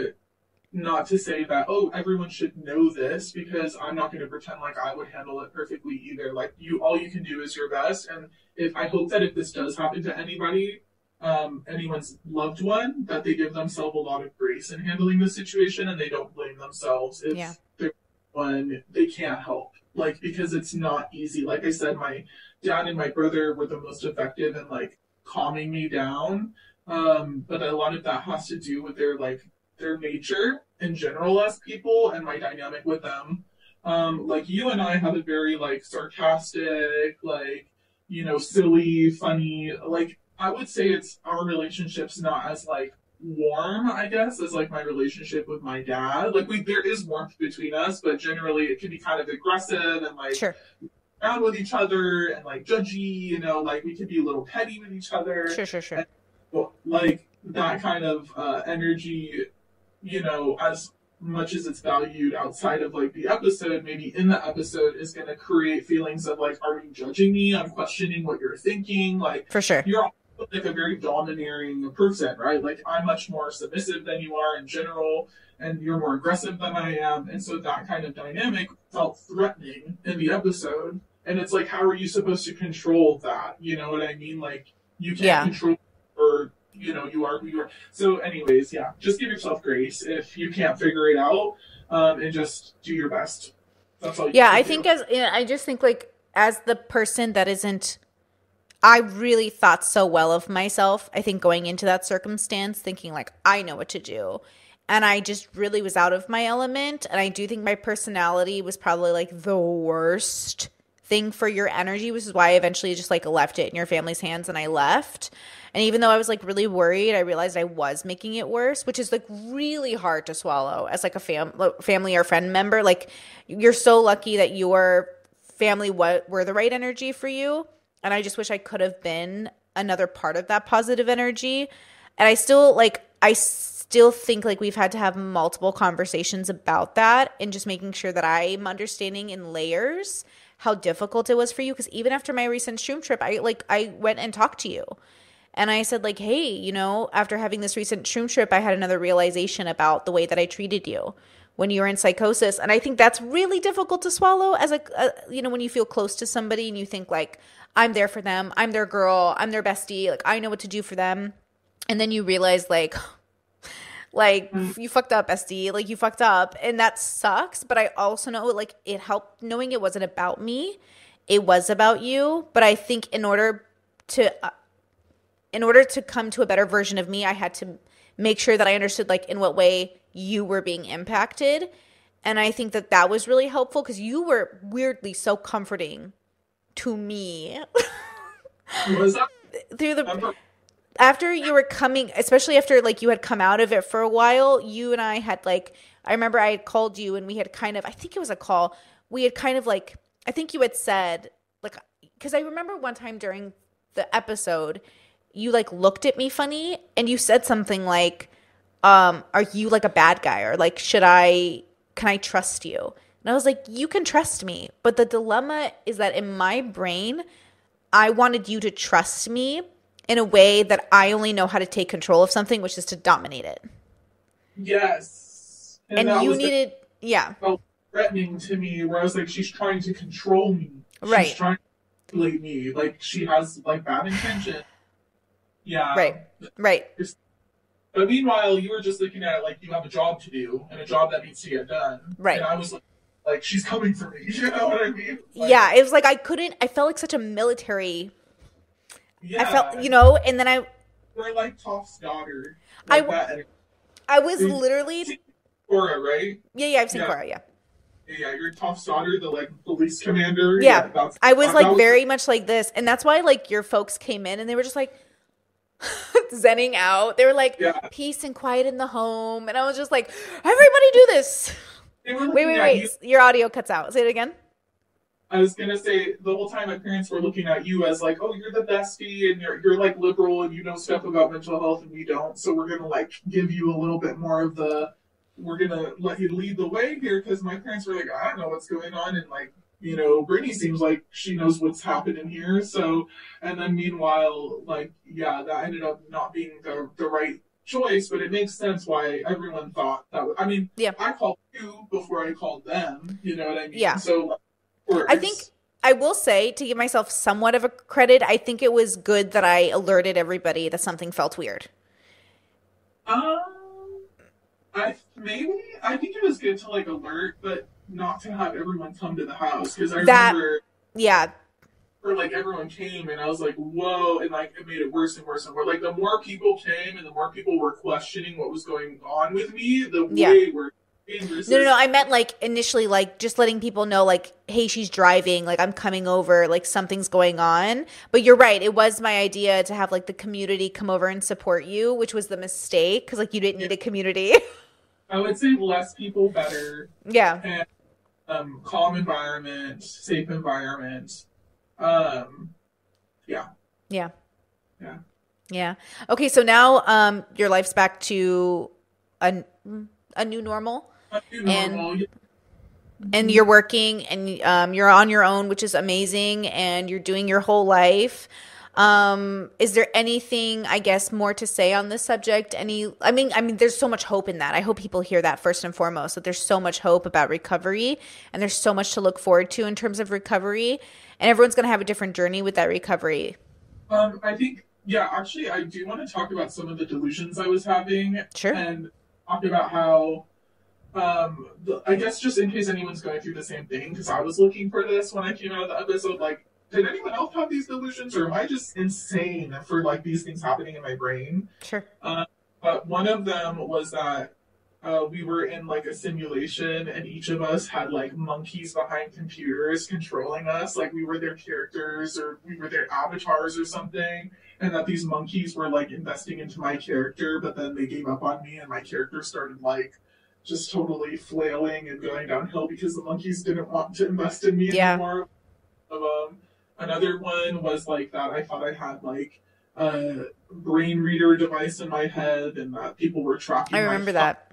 not to say that oh everyone should know this because I'm not going to pretend like I would handle it perfectly either. Like you, all you can do is your best. And if I hope that if this does happen to anybody, um, anyone's loved one that they give themselves a lot of grace in handling the situation and they don't blame themselves. If yeah. they're one they can't help. Like because it's not easy. Like i said my dad and my brother were the most effective in like calming me down. Um, but a lot of that has to do with their like their nature in general as people and my dynamic with them. Um, like you and i have a very like sarcastic like you know silly funny like I would say it's our relationship's not as like warm, I guess, as like my relationship with my dad. Like we there is warmth between us, but generally it can be kind of aggressive and like sure. around with each other and like judgy, you know, like we could be a little petty with each other. Sure, sure, sure. And, well, like that kind of uh, energy, you know, as much as it's valued outside of like the episode, maybe in the episode is going to create feelings of like, are you judging me? I'm questioning what you're thinking. Like, for sure, you're like a very domineering person, right? Like I'm much more submissive than you are in general, and you're more aggressive than I am, and so that kind of dynamic felt threatening in the episode. And it's like, how are you supposed to control that? You know what I mean? Like you can't yeah. control, or you know, you are who you are. So, anyways, yeah, just give yourself grace if you can't figure it out, um, and just do your best. That's all. yeah, I do. think as I just think like as the person that isn't I really thought so well of myself. I think going into that circumstance, thinking like, I know what to do. And I just really was out of my element. And I do think my personality was probably like the worst thing for your energy, which is why I eventually just like left it in your family's hands and I left. And even though I was like really worried, I realized I was making it worse, which is like really hard to swallow as like a fam- family or friend member. Like you're so lucky that your family what were the right energy for you and I just wish I could have been another part of that positive energy. And I still like I still think like we've had to have multiple conversations about that and just making sure that I'm understanding in layers how difficult it was for you. Because even after my recent shroom trip I like I went and talked to you. And I said like hey you know after having this recent shroom trip I had another realization about the way that I treated you when you were in psychosis. And I think that's really difficult to swallow as a, a you know when you feel close to somebody and you think like I'm there for them. I'm their girl. I'm their bestie. Like I know what to do for them. And then you realize like like mm. you fucked up sd like you fucked up. And that sucks. But i also know like it helped knowing it wasn't about me. It was about you. But i think in order to uh, in order to come to a better version of me i had to make sure that i understood like in what way you were being impacted. And i think that that was really helpful because you were weirdly so comforting to me was that through the after you were coming, especially after like you had come out of it for a while, you and I had like I remember I had called you and we had kind of I think it was a call. We had kind of like I think you had said like cuz I remember one time during the episode you like looked at me funny and you said something like um are you like a bad guy or like should I can I trust you? And I was like you can trust me, but the dilemma is that in my brain I wanted you to trust me in a way that I only know how to take control of something, which is to dominate it. Yes. And, and you needed, the, yeah. Threatening to me, where I was like, she's trying to control me. Right. She's trying to manipulate me. Like, she has, like, bad intention. Yeah. Right. Right. But meanwhile, you were just looking at it like you have a job to do and a job that needs to get done. Right. And I was like, like she's coming for me. You know what I mean? Like, yeah, it was like I couldn't. I felt like such a military yeah. I felt, you know, and then I. We're like Toph's daughter. Like I, I was literally. Korra, right? Yeah, yeah, I've seen yeah. Korra, yeah. Yeah, you're Toph's daughter, the like police commander. Yeah, yeah I was like was... very much like this, and that's why like your folks came in and they were just like zenning out. They were like yeah. peace and quiet in the home, and I was just like, everybody do this. Wait, wait, wait! You... Your audio cuts out. Say it again. I was gonna say the whole time my parents were looking at you as like, oh, you're the bestie and you're you're like liberal and you know stuff about mental health and we don't, so we're gonna like give you a little bit more of the, we're gonna let you lead the way here because my parents were like, I don't know what's going on and like you know, Brittany seems like she knows what's happening here. So, and then meanwhile, like, yeah, that ended up not being the, the right choice, but it makes sense why everyone thought that. Was, I mean, yeah. I called you before I called them. You know what I mean? Yeah. So I think I will say to give myself somewhat of a credit, I think it was good that I alerted everybody that something felt weird. Um, I maybe I think it was good to like alert, but not to have everyone come to the house because I that, remember. Yeah. Or like everyone came and I was like, whoa, and like it made it worse and worse and worse. Like the more people came and the more people were questioning what was going on with me, the yeah. way worse no, no, no. I meant like initially, like just letting people know, like, hey, she's driving, like, I'm coming over, like, something's going on. But you're right. It was my idea to have like the community come over and support you, which was the mistake because, like, you didn't need a community. I would say less people better. Yeah. And, um, calm environment, safe environment. Um, yeah. Yeah. Yeah. Yeah. Okay. So now, um, your life's back to a, a new normal and and you're working and um, you're on your own, which is amazing, and you're doing your whole life. Um, is there anything, I guess, more to say on this subject? Any, I mean, I mean, there's so much hope in that. I hope people hear that first and foremost. That there's so much hope about recovery, and there's so much to look forward to in terms of recovery, and everyone's going to have a different journey with that recovery. Um, I think, yeah, actually, I do want to talk about some of the delusions I was having, sure, and talk about how um, I guess just in case anyone's going through the same thing, because I was looking for this when I came out of the episode, like, did anyone else have these delusions, or am I just insane for like these things happening in my brain? Sure. Uh, but one of them was that uh, we were in like a simulation, and each of us had like monkeys behind computers controlling us, like we were their characters or we were their avatars or something. And that these monkeys were like investing into my character, but then they gave up on me, and my character started like just totally flailing and going downhill because the monkeys didn't want to invest in me yeah. anymore. Um, another one was like that I thought I had like a brain reader device in my head and that people were tracking. I remember that.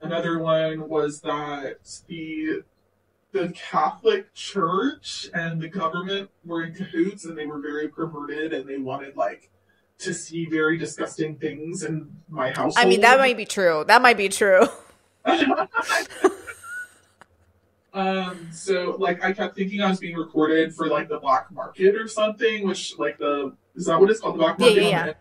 Another one was that the the Catholic Church and the government were in cahoots and they were very perverted and they wanted like to see very disgusting things in my household. I mean, that might be true. That might be true. um so like I kept thinking I was being recorded for like the black market or something, which like the is that what it's called? The black market? yeah,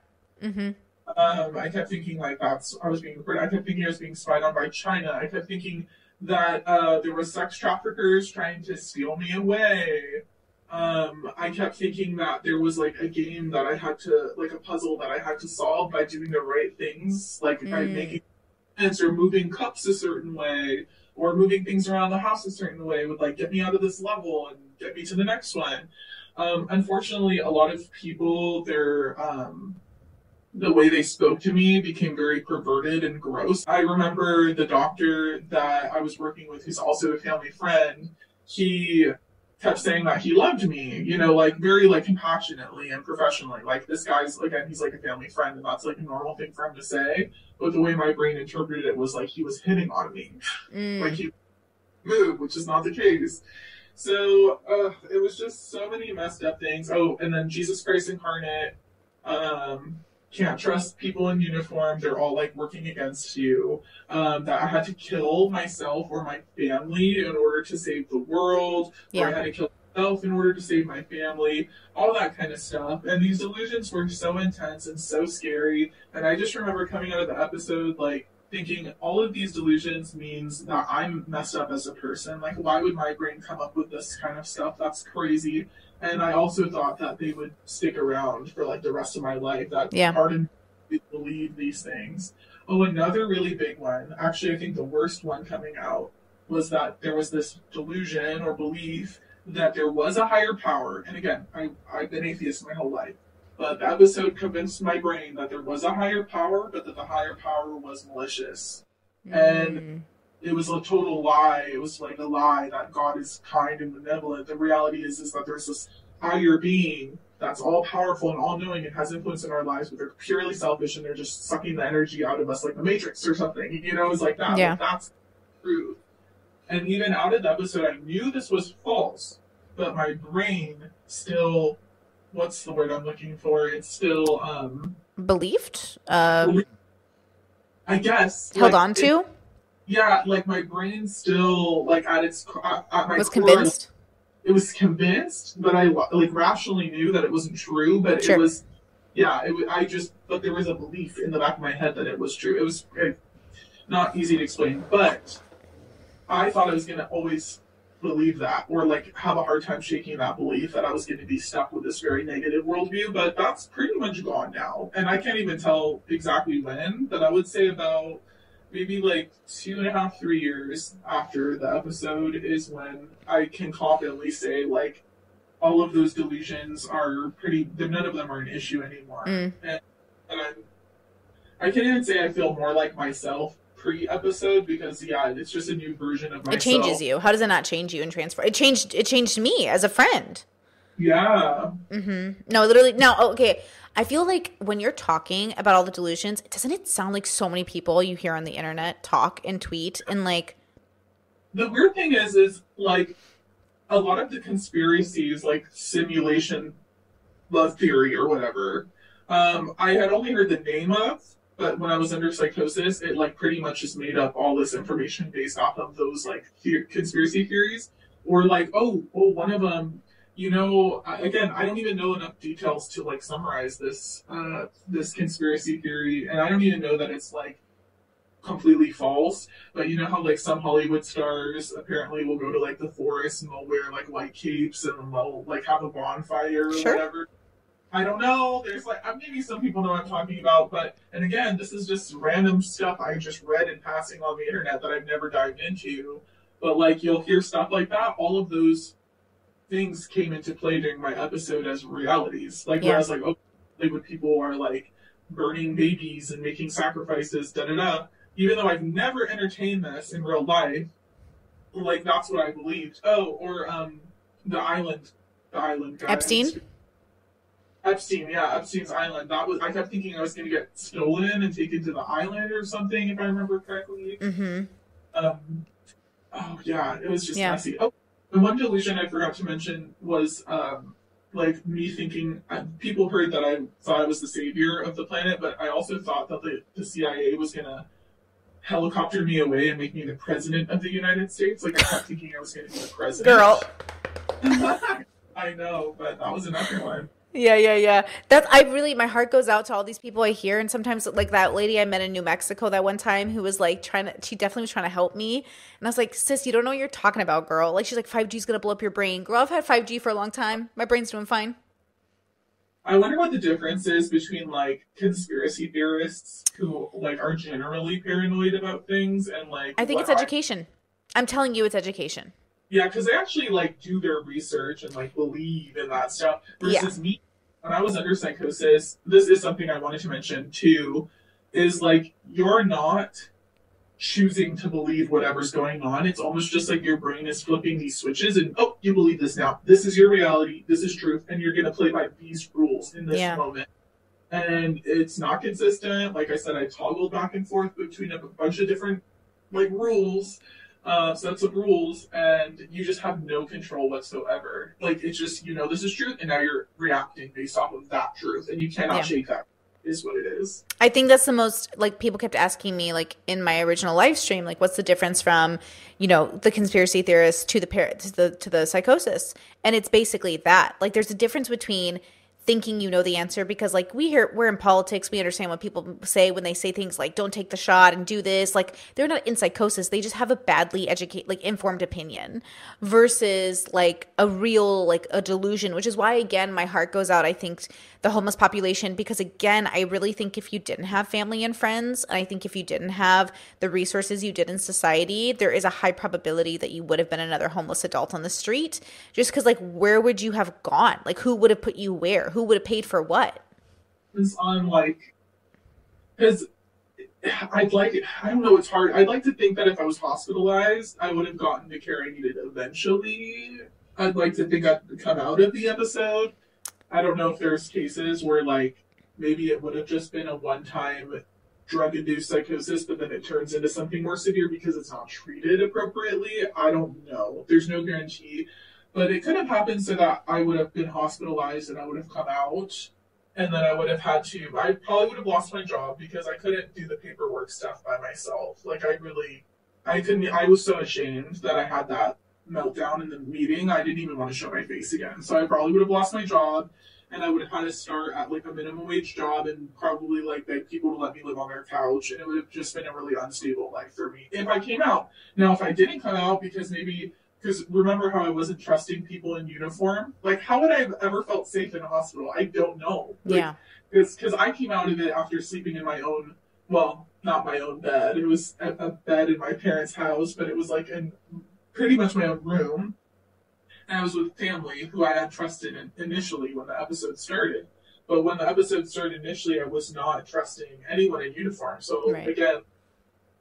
on the hmm Um, I kept thinking like that's I was being recorded. I kept thinking I was being spied on by China. I kept thinking that uh, there was sex traffickers trying to steal me away. Um, I kept thinking that there was like a game that I had to like a puzzle that I had to solve by doing the right things, like by Mm. making sense or moving cups a certain way or moving things around the house a certain way would like get me out of this level and get me to the next one. Um, unfortunately, a lot of people, their um, the way they spoke to me became very perverted and gross. I remember the doctor that I was working with, who's also a family friend, he kept saying that he loved me, you know, like very like compassionately and professionally. Like this guy's again, he's like a family friend and that's like a normal thing for him to say. But the way my brain interpreted it was like he was hitting on me. Mm. Like he moved, which is not the case. So uh, it was just so many messed up things. Oh, and then Jesus Christ incarnate. Um, can't trust people in uniform. They're all like working against you. Um, that I had to kill myself or my family in order to save the world. Or I had to kill myself in order to save my family. All that kind of stuff. And these delusions were so intense and so scary. And I just remember coming out of the episode like thinking all of these delusions means that I'm messed up as a person. Like, why would my brain come up with this kind of stuff? That's crazy. And I also thought that they would stick around for like the rest of my life. That Yeah. part of me would believe these things. Oh, another really big one. Actually, I think the worst one coming out was that there was this delusion or belief that there was a higher power. And again, I, I've been atheist my whole life. But the episode convinced my brain that there was a higher power, but that the higher power was malicious. And- Mm. It was a total lie. It was like a lie that God is kind and benevolent. The reality is, is that there's this higher being that's all powerful and all knowing and has influence in our lives, but they're purely selfish and they're just sucking the energy out of us like the Matrix or something. You know, it's like that. Yeah. Like, that's the truth. And even out of the episode, I knew this was false, but my brain still, what's the word I'm looking for? It's still, um, Believed? Um, I guess. held like, on it- to? yeah, like my brain still, like at its, co- at my Was core, convinced? it was convinced, but I like rationally knew that it wasn't true. But Sure. it was, yeah, it, I just, but there was a belief in the back of my head that it was true. It was uh, not easy to explain, but I thought I was gonna always believe that, or like have a hard time shaking that belief that I was going to be stuck with this very negative worldview. But that's pretty much gone now, and I can't even tell exactly when. But I would say about maybe like two and a half, three years after the episode is when I can confidently say like all of those delusions are pretty. None of them are an issue anymore, Mm. and, and I'm, I can even say I feel more like myself pre-episode because yeah, it's just a new version of myself. It changes you. How does it not change you and transform? It changed. It changed me as a friend. Yeah, Mm-hmm. No, literally. No. oh, Okay. I feel like when you're talking about all the delusions, doesn't it sound like so many people you hear on the internet talk and tweet and like, the weird thing is, is like a lot of the conspiracies, like simulation love theory or whatever. Um, I had only heard the name of, but when I was under psychosis, it like pretty much just made up all this information based off of those like the- conspiracy theories, or like oh, oh, one of them. You know, I- again, I don't even know enough details to like summarize this uh, this conspiracy theory, and I don't even know that it's like completely false. But you know how like some Hollywood stars apparently will go to like the forest and they'll wear like white capes and they'll like have a bonfire or Sure. whatever. I don't know. There's like uh, maybe some people know what I'm talking about, but and again, this is just random stuff I just read in passing on the internet that I've never dived into. But like you'll hear stuff like that. All of those things came into play during my episode as realities. Like Yeah. where I was like, oh, like when people are like burning babies and making sacrifices, da da da. Even though I've never entertained this in real life, like that's what I believed. Oh, or um, the island, the island guy. Epstein? Epstein, yeah, Epstein's Island. That was I kept thinking I was going to get stolen and taken to the island or something, if I remember correctly. Mm-hmm. Um, oh yeah, it was just Yeah. messy. Oh, and one delusion I forgot to mention was um, like me thinking uh, people heard that I thought I was the savior of the planet, but I also thought that the, the CIA was gonna helicopter me away and make me the president of the United States. Like I kept thinking I was gonna be the president. Girl. I know, but that was another one. Yeah, yeah, yeah. That's I really my heart goes out to all these people I hear, and sometimes like that lady I met in New Mexico that one time who was like trying to. She definitely was trying to help me, and I was like, "Sis, you don't know what you're talking about, girl." Like she's like, "5G is gonna blow up your brain, girl." I've had 5G for a long time. My brain's doing fine. I wonder what the difference is between like conspiracy theorists who like are generally paranoid about things and like I think it's education. I'm telling you, it's education. Yeah, because they actually like do their research and like believe in that stuff. Versus me, when I was under psychosis, this is something I wanted to mention too. Is like you're not choosing to believe whatever's going on. It's almost just like your brain is flipping these switches and oh, you believe this now. This is your reality. This is truth, and you're gonna play by these rules in this Yeah. moment. And it's not consistent. Like I said, I toggled back and forth between a bunch of different like rules uh, sets of rules, and you just have no control whatsoever. Like it's just you know this is truth, and now you're reacting based off of that truth, and you cannot Yeah. shake that. Is what it is. I think that's the most like people kept asking me like in my original live stream like what's the difference from you know the conspiracy theorists to the par- to the to the psychosis and it's basically that like there's a difference between thinking you know the answer because like we hear we're in politics we understand what people say when they say things like don't take the shot and do this. Like they're not in psychosis they just have a badly educated like informed opinion versus like a real like a delusion which is why again my heart goes out i think the homeless population because again i really think if you didn't have family and friends and i think if you didn't have the resources you did in society there is a high probability that you would have been another homeless adult on the street just because like where would you have gone like who would have put you where who would have paid for what It's on like because I'd like I don't know it's hard. I'd like to think that if I was hospitalized, I would have gotten the care I needed eventually. I'd like to think I'd come out of the episode. I don't know if there's cases where like maybe it would have just been a one-time drug-induced psychosis, but then it turns into something more severe because it's not treated appropriately. I don't know. There's no guarantee, but it could have happened so that I would have been hospitalized and I would have come out and then I would have had to. I probably would have lost my job because I couldn't do the paperwork stuff by myself. Like I really, I couldn't. I was so ashamed that I had that meltdown in the meeting. I didn't even want to show my face again. So I probably would have lost my job, and I would have had to start at like a minimum wage job and probably like beg people to let me live on their couch, and it would have just been a really unstable life for me if I came out. Now, if I didn't come out because maybe because remember how I wasn't trusting people in uniform? Like, how would I have ever felt safe in a hospital? I don't know. Like, yeah Because I came out of it after sleeping in my own, well, not my own bed. It was a, a bed in my parents' house, but it was like in pretty much my own room. And I was with family who I had trusted in, initially when the episode started. But when the episode started initially, I was not trusting anyone in uniform. So Right. again,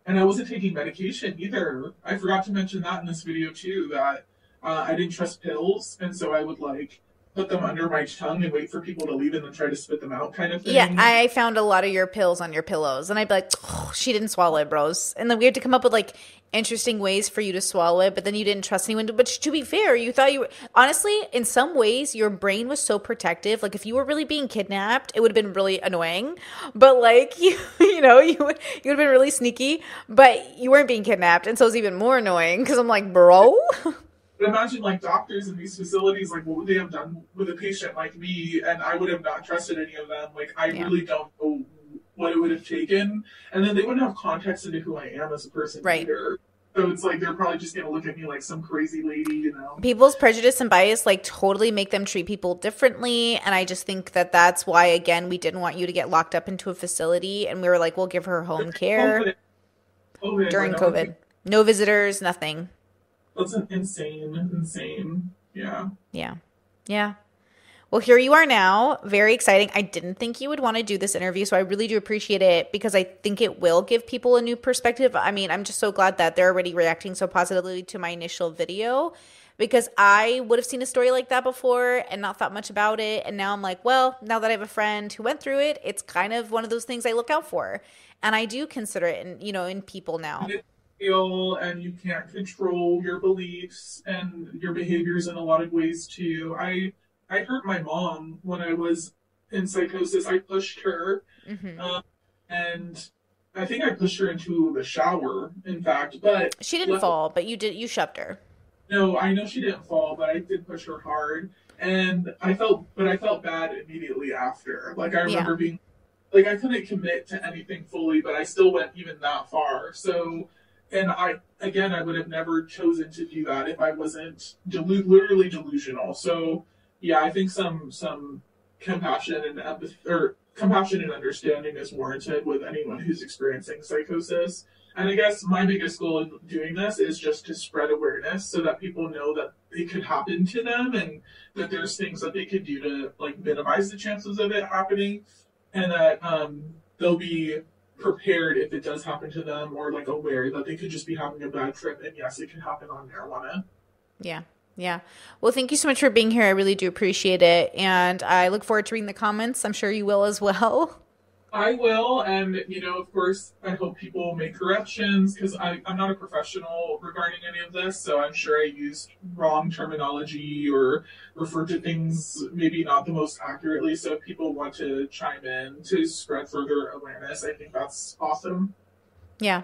and I wasn't taking medication either. I forgot to mention that in this video too. That uh, I didn't trust pills, and so I would like put them under my tongue and wait for people to leave and then try to spit them out, kind of thing. Yeah, I found a lot of your pills on your pillows, and I'd be like, oh, "She didn't swallow it, bros." And then we had to come up with like interesting ways for you to swallow it, but then you didn't trust anyone. To, but to be fair, you thought you were honestly, in some ways, your brain was so protective. Like if you were really being kidnapped, it would have been really annoying. But like you, you know, you would you would have been really sneaky, but you weren't being kidnapped, and so it's even more annoying because I'm like, bro. But imagine like doctors in these facilities, like what would they have done with a patient like me? And I would have not trusted any of them. Like I Yeah. really don't know what it would have taken, and then they wouldn't have context into who I am as a person Right. either. So it's like they're probably just gonna look at me like some crazy lady, you know? people's prejudice and bias like totally make them treat people differently and i just think that that's why again we didn't want you to get locked up into a facility and we were like we'll give her home care COVID, COVID, during covid think- no visitors nothing That's insane, insane. Yeah. yeah yeah well here you are now very exciting i didn't think you would want to do this interview so i really do appreciate it because i think it will give people a new perspective i mean i'm just so glad that they're already reacting so positively to my initial video because I would have seen a story like that before and not thought much about it. And now I'm like, well, now that I have a friend who went through it, it's kind of one of those things I look out for. And I do consider it in, you know, in people now. And you can't control your beliefs and your behaviors in a lot of ways too. I I hurt my mom when I was in psychosis. I pushed her, mm-hmm. um, and I think I pushed her into the shower. In fact, but she didn't fall, but you did. You shoved her. No, I know she didn't fall, but I did push her hard, and I felt, but I felt bad immediately after. Like I remember yeah. being, like I couldn't commit to anything fully, but I still went even that far. So, and I again, I would have never chosen to do that if I wasn't delu- literally delusional. So, yeah, I think some some compassion and empathy or compassion and understanding is warranted with anyone who's experiencing psychosis. And I guess my biggest goal in doing this is just to spread awareness so that people know that it could happen to them and that there's things that they could do to like minimize the chances of it happening and that um, they'll be prepared if it does happen to them or like aware that they could just be having a bad trip and yes it could happen on marijuana. Yeah. Yeah. Well, thank you so much for being here. I really do appreciate it. And I look forward to reading the comments. I'm sure you will as well. I will. And, you know, of course, I hope people make corrections because I'm not a professional regarding any of this. So I'm sure I used wrong terminology or referred to things maybe not the most accurately. So if people want to chime in to spread further awareness, I think that's awesome. Yeah.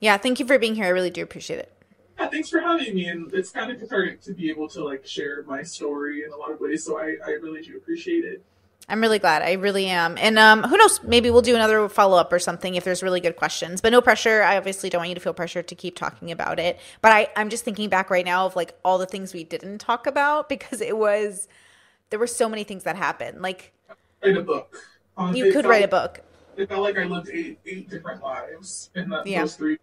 Yeah. Thank you for being here. I really do appreciate it yeah, thanks for having me. And it's kind of cathartic to be able to like share my story in a lot of ways. So I, I really do appreciate it. I'm really glad. I really am. And um, who knows? Maybe we'll do another follow up or something if there's really good questions. But no pressure. I obviously don't want you to feel pressure to keep talking about it. But I, I'm just thinking back right now of like all the things we didn't talk about because it was there were so many things that happened. Like write a book. Um, you could felt, write a book. It felt like I lived eight eight different lives in that, yeah. those three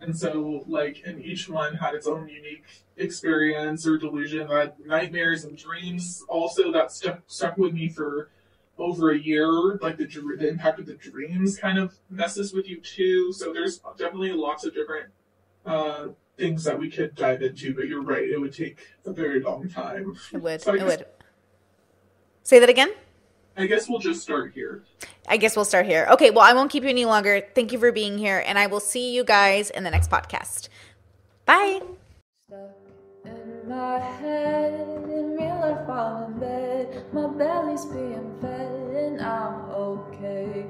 and so, like, and each one had its own unique experience or delusion. I had nightmares and dreams also that stuck stuck with me for over a year. Like the the impact of the dreams kind of messes with you too. So there's definitely lots of different uh, things that we could dive into. But you're right; it would take a very long time. It would. So it would. Say that again. I guess we'll just start here. I guess we'll start here. Okay, well, I won't keep you any longer. Thank you for being here, and I will see you guys in the next podcast. Bye. Stuck in my head, in real life, I'm in bed. My belly's being fed, and I'm okay.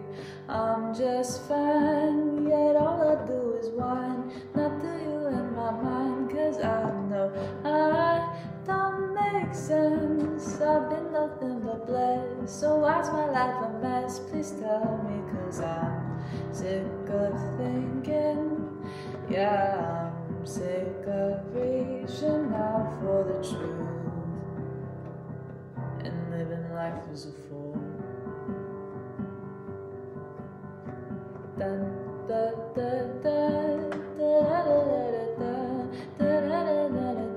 I'm just fine, yet all I do is whine. Not to you in my mind, cause I know I don't make sense. I've been nothing but blessed. So why's my life a mess? Please tell me, cause I'm sick of thinking. Yeah, I'm sick of reaching out for the truth and living life as a fool. Dun, da, da, da, da, da, da, da, da.